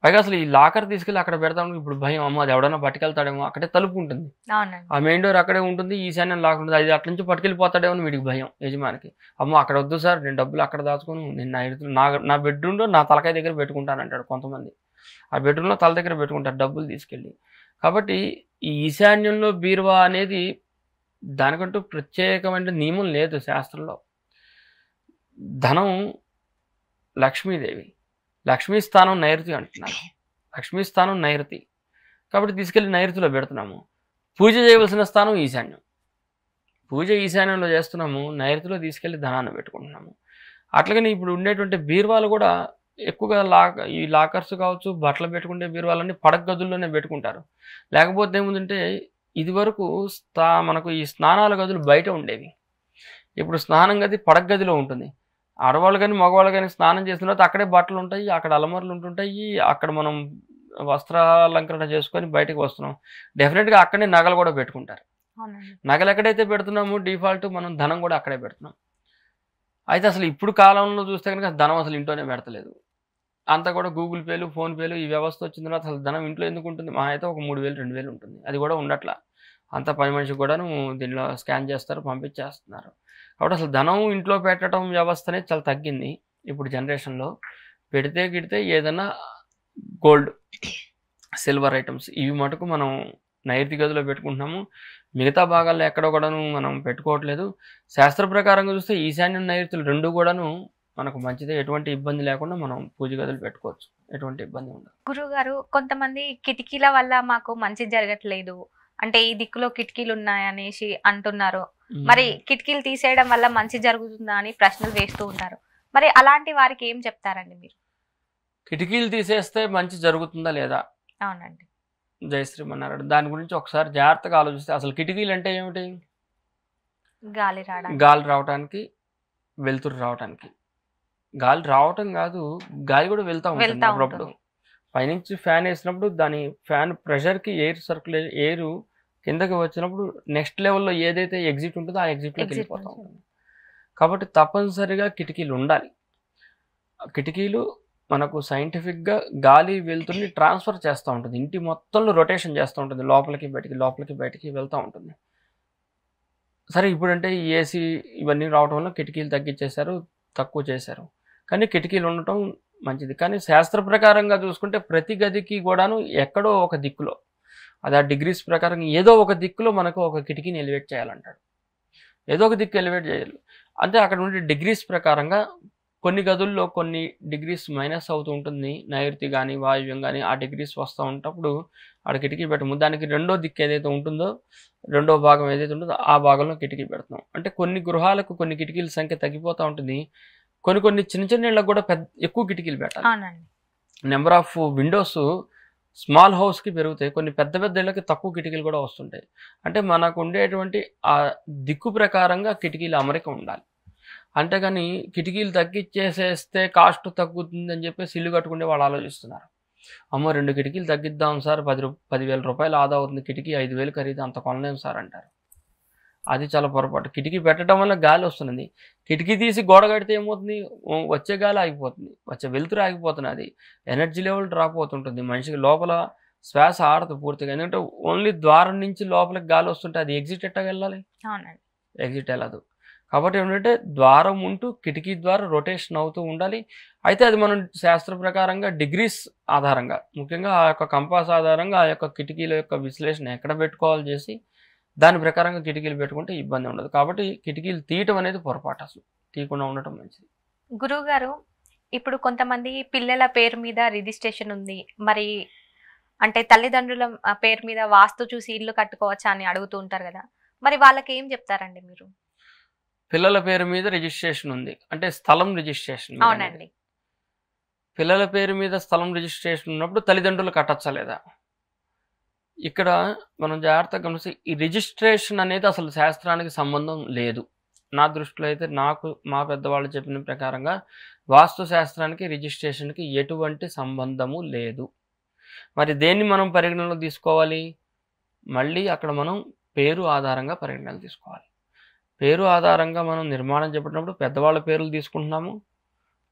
S2: పైగా అసలు ఈ లాకర్ తీసుకెళ్ళి అక్కడ పెడతాం ఇప్పుడు భయం. అమ్మ అది ఎవడన్నా పట్టుకెళ్తాడేమో అక్కడే తలుపు ఉంటుంది. ఆ మెయిన్ డోర్ అక్కడే ఉంటుంది ఈశాన్యం లాక్ ఉంటుంది. అది అట్ల నుంచి పట్టుకెళ్ళిపోతాడేమో వీడికి భయం యజమానికి. అమ్మ అక్కడ వద్దు సార్ నేను డబ్బులు అక్కడ దాచుకొని నేను నా నా బెడ్రూమ్లో నా తలకాయ దగ్గర పెట్టుకుంటాను అంటాడు కొంతమంది. ఆ బెడ్రూమ్లో తల దగ్గర పెట్టుకుంటారు డబ్బులు తీసుకెళ్ళి. కాబట్టి ఈ ఈశాన్యంలో బీరువా అనేది దానికంటూ ప్రత్యేకమైన నియమం లేదు శాస్త్రంలో. ధనం లక్ష్మీదేవి. లక్ష్మీ స్థానం నైరుతి అంటున్నారు లక్ష్మీ స్థానం నైరుతి. కాబట్టి తీసుకెళ్ళి నైరుతిలో పెడుతున్నాము. పూజ చేయవలసిన స్థానం ఈశాన్యం. పూజ ఈశాన్యంలో చేస్తున్నాము. నైరుతిలో తీసుకెళ్ళి ధనాన్ని పెట్టుకుంటున్నాము. అట్లాగని ఇప్పుడు ఉండేటువంటి బీరువాలు కూడా ఎక్కువగా లాక్ ఈ లాకర్స్ కావచ్చు బట్టలు పెట్టుకుంటే బీరువాలన్నీ పడక గదుల్లోనే పెట్టుకుంటారు. లేకపోతే ఏముందంటే ఇది వరకు స్థా మనకు ఈ స్నానాల గదులు బయట ఉండేవి. ఇప్పుడు స్నానం గది పడక గదిలో ఉంటుంది. ఆడవాళ్ళు కానీ మగవాళ్ళు కానీ స్నానం చేసిన తర్వాత అక్కడే బట్టలు ఉంటాయి అక్కడ అలమరలు ఉంటుంటాయి అక్కడ మనం వస్త్రాలంకరణ చేసుకొని బయటకు వస్తున్నాం. డెఫినెట్గా అక్కడే నగలు కూడా పెట్టుకుంటారు. నగలు ఎక్కడైతే పెడుతున్నామో డిఫాల్ట్ మనం ధనం కూడా అక్కడే పెడుతున్నాం. అయితే అసలు ఇప్పుడు కాలంలో చూస్తే కనుక ధనం అసలు ఇంట్లోనే పెడతలేదు. అంతా కూడా గూగుల్ పేలు ఫోన్పేలు ఈ వ్యవస్థ వచ్చిన తర్వాత అసలు ధనం ఇంట్లో ఎందుకు ఉంటుంది? మా అయితే ఒక మూడు వేలు రెండు వేలు ఉంటుంది. అది కూడా ఉండట్లా. అంత పని మనిషి కూడాను దీనిలో స్కాన్ చేస్తారు పంపించేస్తున్నారు. కాబట్టి అసలు ధనం ఇంట్లో పెట్టడం వ్యవస్థ అనేది చాలా తగ్గింది ఇప్పుడు జనరేషన్లో. పెడితే గిడితే ఏదైనా గోల్డ్ సిల్వర్ ఐటమ్స్ ఇవి మటుకు మనం నైరుతి గదిలో పెట్టుకుంటున్నాము. మిగతా భాగాల్లో ఎక్కడ కూడాను మనం పెట్టుకోవట్లేదు. శాస్త్ర ప్రకారంగా చూస్తే ఈశాన్యం నైరుతులు రెండు కూడాను మనకు మంచిదే ఎటువంటి ఇబ్బంది లేకుండా మనం పూజ గదులు పెట్టుకోవచ్చు. ఎటువంటి ఇబ్బంది ఉండదు.
S1: గురువు గారు కొంతమంది కిటికీల వల్ల మాకు మంచి జరగట్లేదు. అంటే ఈ దిక్కులో కిటికీలు ఉన్నాయనేసి అంటున్నారు. మరి కిటికీలు తీసేయడం వల్ల మంచి జరుగుతుందా అని ప్రశ్నలు వేస్తూ ఉంటారు. మరి అలాంటి వారికి ఏం చెప్తారండి మీరు?
S2: కిటికీలు తీసేస్తే మంచి జరుగుతుందా లేదా?
S1: అవునండి.
S2: జయశ్రీమన్నారాయణ దాని గురించి ఒకసారి జాగ్రత్తగా ఆలోచిస్తే అసలు కిటికీలు అంటే ఏమిటి?
S1: గాలి రావడానికి.
S2: గాలి రావడానికి వెలుతురు రావడానికి గాలి రావటం కాదు గాలి కూడా వెళ్తా ఉంటుంది అప్పుడప్పుడు. పైనుంచి ఫ్యాన్ వేసినప్పుడు దాని ఫ్యాన్ ప్రెషర్కి ఎయిర్ సర్క్యులే ఎయిర్ కిందకి వచ్చినప్పుడు నెక్స్ట్ లెవెల్లో ఏదైతే ఎగ్జిట్ ఉంటుందో ఆ ఎగ్జిట్లోకి వెళ్ళిపోతూ. ఉంటుంది. కాబట్టి తప్పనిసరిగా కిటికీలు ఉండాలి. ఆ కిటికీలు మనకు సైంటిఫిక్గా గాలి వెలుతురిని ట్రాన్స్ఫర్ చేస్తూ ఉంటుంది. ఇంటి మొత్తంలో రొటేషన్ చేస్తూ ఉంటుంది. లోపలికి బయటికి లోపలికి బయటికి వెళ్తూ ఉంటుంది. సరే ఇప్పుడంటే ఈ ఏసీ ఇవన్నీ రావడం వల్ల కిటికీలు తగ్గించేశారు తక్కువ చేశారు. కానీ కిటికీలు ఉండటం మంచిది. కానీ శాస్త్ర ప్రకారంగా చూసుకుంటే ప్రతి గదికి కూడాను ఎక్కడో ఒక దిక్కులో అది ఆ డిగ్రీస్ ప్రకారం ఏదో ఒక దిక్కులో మనకు ఒక కిటికీని ఎలివేట్ చేయాలంటాడు. ఏదో ఒక దిక్కు ఎలివేట్ చేయాలి. అంటే అక్కడ ఉండే డిగ్రీస్ ప్రకారంగా కొన్ని గదుల్లో కొన్ని డిగ్రీస్ మైనస్ అవుతూ ఉంటుంది. నైరుతి కానీ వాయువ్యం కానీ ఆ డిగ్రీస్ వస్తూ ఉంటప్పుడు ఆడ కిటికీ పెట్టము. దానికి రెండో దిక్కు ఏదైతే ఉంటుందో రెండో భాగం ఏదైతే ఉంటుందో ఆ భాగంలో కిటికీ పెడతాం అంటే కొన్ని గృహాలకు కొన్ని కిటికీల సంఖ్య తగ్గిపోతూ ఉంటుంది. కొన్ని కొన్ని చిన్న చిన్న ఇళ్ళకు కూడా పెద్ద ఎక్కువ కిటికీలు పెట్టాలి.
S1: అవునండి.
S2: నెంబర్ ఆఫ్ విండోస్ స్మాల్ హౌస్కి పెరుగుతాయి. కొన్ని పెద్ద పెద్ద ఇళ్ళకి తక్కువ కిటికీలు కూడా వస్తుంటాయి. అంటే మనకు ఉండేటువంటి ఆ దిక్కు ప్రకారంగా కిటికీల అమరిక ఉండాలి. అంతేగాని కిటికీలు తగ్గించేసేస్తే కాస్ట్ తగ్గుతుంది అని చెప్పేసి ఇల్లు కట్టుకునే వాళ్ళు ఆలోచిస్తున్నారు. అమ్మో రెండు కిటికీలు తగ్గిద్దాం సార్ పది రూ పదివేల రూపాయలు ఆదా అవుతుంది. కిటికీ ఐదు వేలు ఖరీదు అంత కొనలేము సార్ అంటారు. అది చాలా పొరపాటు. కిటికీ పెట్టడం వల్ల గాలి వస్తున్నది. కిటికీ తీసి గోడ కడితే ఏమవుతుంది? వచ్చే గాలి ఆగిపోతుంది. వచ్చే వెలుతురు ఆగిపోతున్నది ఎనర్జీ లెవెల్ డ్రాప్ అవుతుంటుంది. మనిషికి లోపల శ్వాస ఆడదు పూర్తిగా. ఎందుకంటే ఓన్లీ ద్వారం నుంచి లోపలికి గాలి వస్తుంటే అది ఎగ్జిట్ ఎట్టగా వెళ్ళాలి? ఎగ్జిట్ వెళ్ళదు. కాబట్టి ఏంటంటే ద్వారం ఉంటూ కిటికీ ద్వారా రొటేషన్ అవుతూ ఉండాలి. అయితే అది మనం శాస్త్ర ప్రకారంగా డిగ్రీస్ ఆధారంగా ముఖ్యంగా ఆ యొక్క కంపాస్ ఆధారంగా ఆ యొక్క కిటికీల యొక్క విశ్లేషణ ఎక్కడ పెట్టుకోవాలి చేసి దాని ప్రకారంగా కిటికీలు పెట్టుకుంటే ఇబ్బంది ఉండదు. కాబట్టి కిటికీలు తీయటం అనేది పొరపాటు అసలు. తీయకుండా ఉండటం మంచిది.
S1: గురువు గారు ఇప్పుడు కొంతమంది పిల్లల పేరు మీద రిజిస్ట్రేషన్ ఉంది. మరి అంటే తల్లిదండ్రుల పేరు మీద వాస్తు చూసి ఇల్లు కట్టుకోవచ్చా అని అడుగుతూ ఉంటారు కదా. మరి వాళ్ళకి ఏం చెప్తారండి మీరు?
S2: పిల్లల పేరు మీద రిజిస్ట్రేషన్ ఉంది. అంటే స్థలం రిజిస్ట్రేషన్.
S1: అవునండి.
S2: పిల్లల పేరు మీద స్థలం రిజిస్ట్రేషన్ ఉన్నప్పుడు తల్లిదండ్రులు కట్టచ్చా లేదా? ఇక్కడ మనం జాగ్రత్తగా గమనిస్తే ఈ రిజిస్ట్రేషన్ అనేది అసలు శాస్త్రానికి సంబంధం లేదు. నా దృష్టిలో అయితే నాకు మా పెద్దవాళ్ళు చెప్పిన ప్రకారంగా వాస్తు శాస్త్రానికి రిజిస్ట్రేషన్కి ఎటువంటి సంబంధము లేదు. మరి దేన్ని మనం పరిగణనలో తీసుకోవాలి? మళ్ళీ అక్కడ మనం పేరు ఆధారంగా పరిగణనలు తీసుకోవాలి. పేరు ఆధారంగా మనం నిర్మాణం చెప్పినప్పుడు పెద్దవాళ్ళ పేర్లు తీసుకుంటున్నాము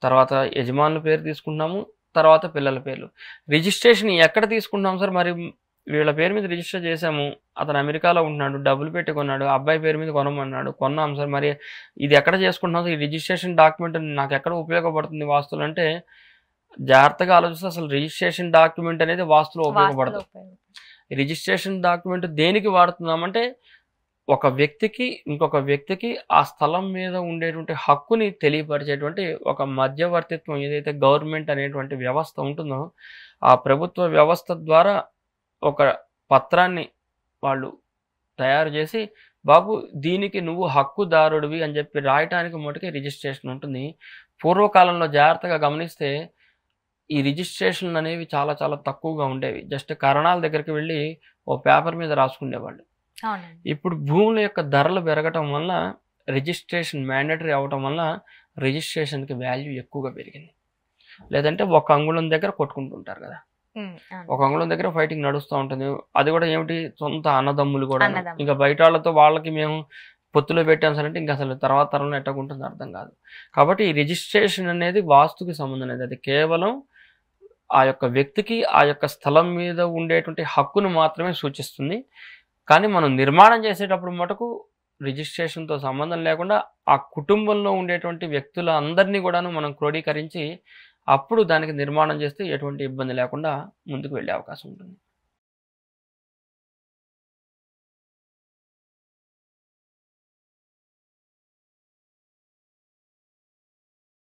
S2: తర్వాత యజమానుల పేరు తీసుకుంటున్నాము తర్వాత పిల్లల పేర్లు. రిజిస్ట్రేషన్ ఎక్కడ తీసుకుంటాం సార్? మరి వీళ్ళ పేరు మీద రిజిస్టర్ చేసాము అతను అమెరికాలో ఉంటున్నాడు డబ్బులు పెట్టి కొన్నాడు అబ్బాయి పేరు మీద కొనమన్నాడు కొన్నాం సార్. మరి ఇది ఎక్కడ చేసుకుంటున్నాం ఈ రిజిస్ట్రేషన్ డాక్యుమెంట్ నాకు ఎక్కడ ఉపయోగపడుతుంది వాస్తులు అంటే జాగ్రత్తగా ఆలోచిస్తే అసలు రిజిస్ట్రేషన్ డాక్యుమెంట్ అనేది వాస్తులో ఉపయోగపడదు. రిజిస్ట్రేషన్ డాక్యుమెంట్ దేనికి వాడుతున్నామంటే ఒక వ్యక్తికి ఇంకొక వ్యక్తికి ఆ స్థలం మీద ఉండేటువంటి హక్కుని తెలియపరిచేటువంటి ఒక మధ్యవర్తిత్వం ఏదైతే గవర్నమెంట్ అనేటువంటి వ్యవస్థ ఉంటుందో ఆ ప్రభుత్వ వ్యవస్థ ద్వారా ఒక పత్రాన్ని వాళ్ళు తయారు చేసి బాబు దీనికి నువ్వు హక్కుదారుడివి అని చెప్పి రాయటానికి మటుకే రిజిస్ట్రేషన్ ఉంటుంది. పూర్వకాలంలో జాగ్రత్తగా గమనిస్తే ఈ రిజిస్ట్రేషన్లు అనేవి చాలా చాలా తక్కువగా ఉండేవి. జస్ట్ కరణాల దగ్గరికి వెళ్ళి ఓ పేపర్ మీద రాసుకునేవాళ్ళు. ఇప్పుడు భూముల యొక్క ధరలు పెరగటం వల్ల రిజిస్ట్రేషన్ మ్యాండటరీ అవటం వల్ల రిజిస్ట్రేషన్కి వాల్యూ ఎక్కువగా పెరిగింది. లేదంటే ఒక అంగుళం దగ్గర కొట్టుకుంటుంటారు కదా. ఒక అంగుళం దగ్గర ఫైటింగ్ నడుస్తూ ఉంటుంది. అది కూడా ఏమిటి? సొంత అన్నదమ్ములు కూడా. ఇంకా బయట వాళ్ళతో వాళ్ళకి మేము పొత్తులో పెట్టాం సార్ అంటే ఇంకా అసలు తర్వాత తరంలో ఎట్టకుంటుందో అర్థం కాదు. కాబట్టి ఈ రిజిస్ట్రేషన్ అనేది వాస్తుకి సంబంధం అనేది అది కేవలం ఆ యొక్క వ్యక్తికి ఆ యొక్క స్థలం మీద ఉండేటువంటి హక్కును మాత్రమే సూచిస్తుంది. కానీ మనం నిర్మాణం చేసేటప్పుడు మటుకు రిజిస్ట్రేషన్తో సంబంధం లేకుండా ఆ కుటుంబంలో ఉండేటువంటి వ్యక్తుల అందరినీ కూడాను మనం క్రోడీకరించి అప్పుడు దానికి నిర్మాణం చేస్తే ఎటువంటి ఇబ్బంది లేకుండా ముందుకు వెళ్ళే అవకాశం ఉంటుంది.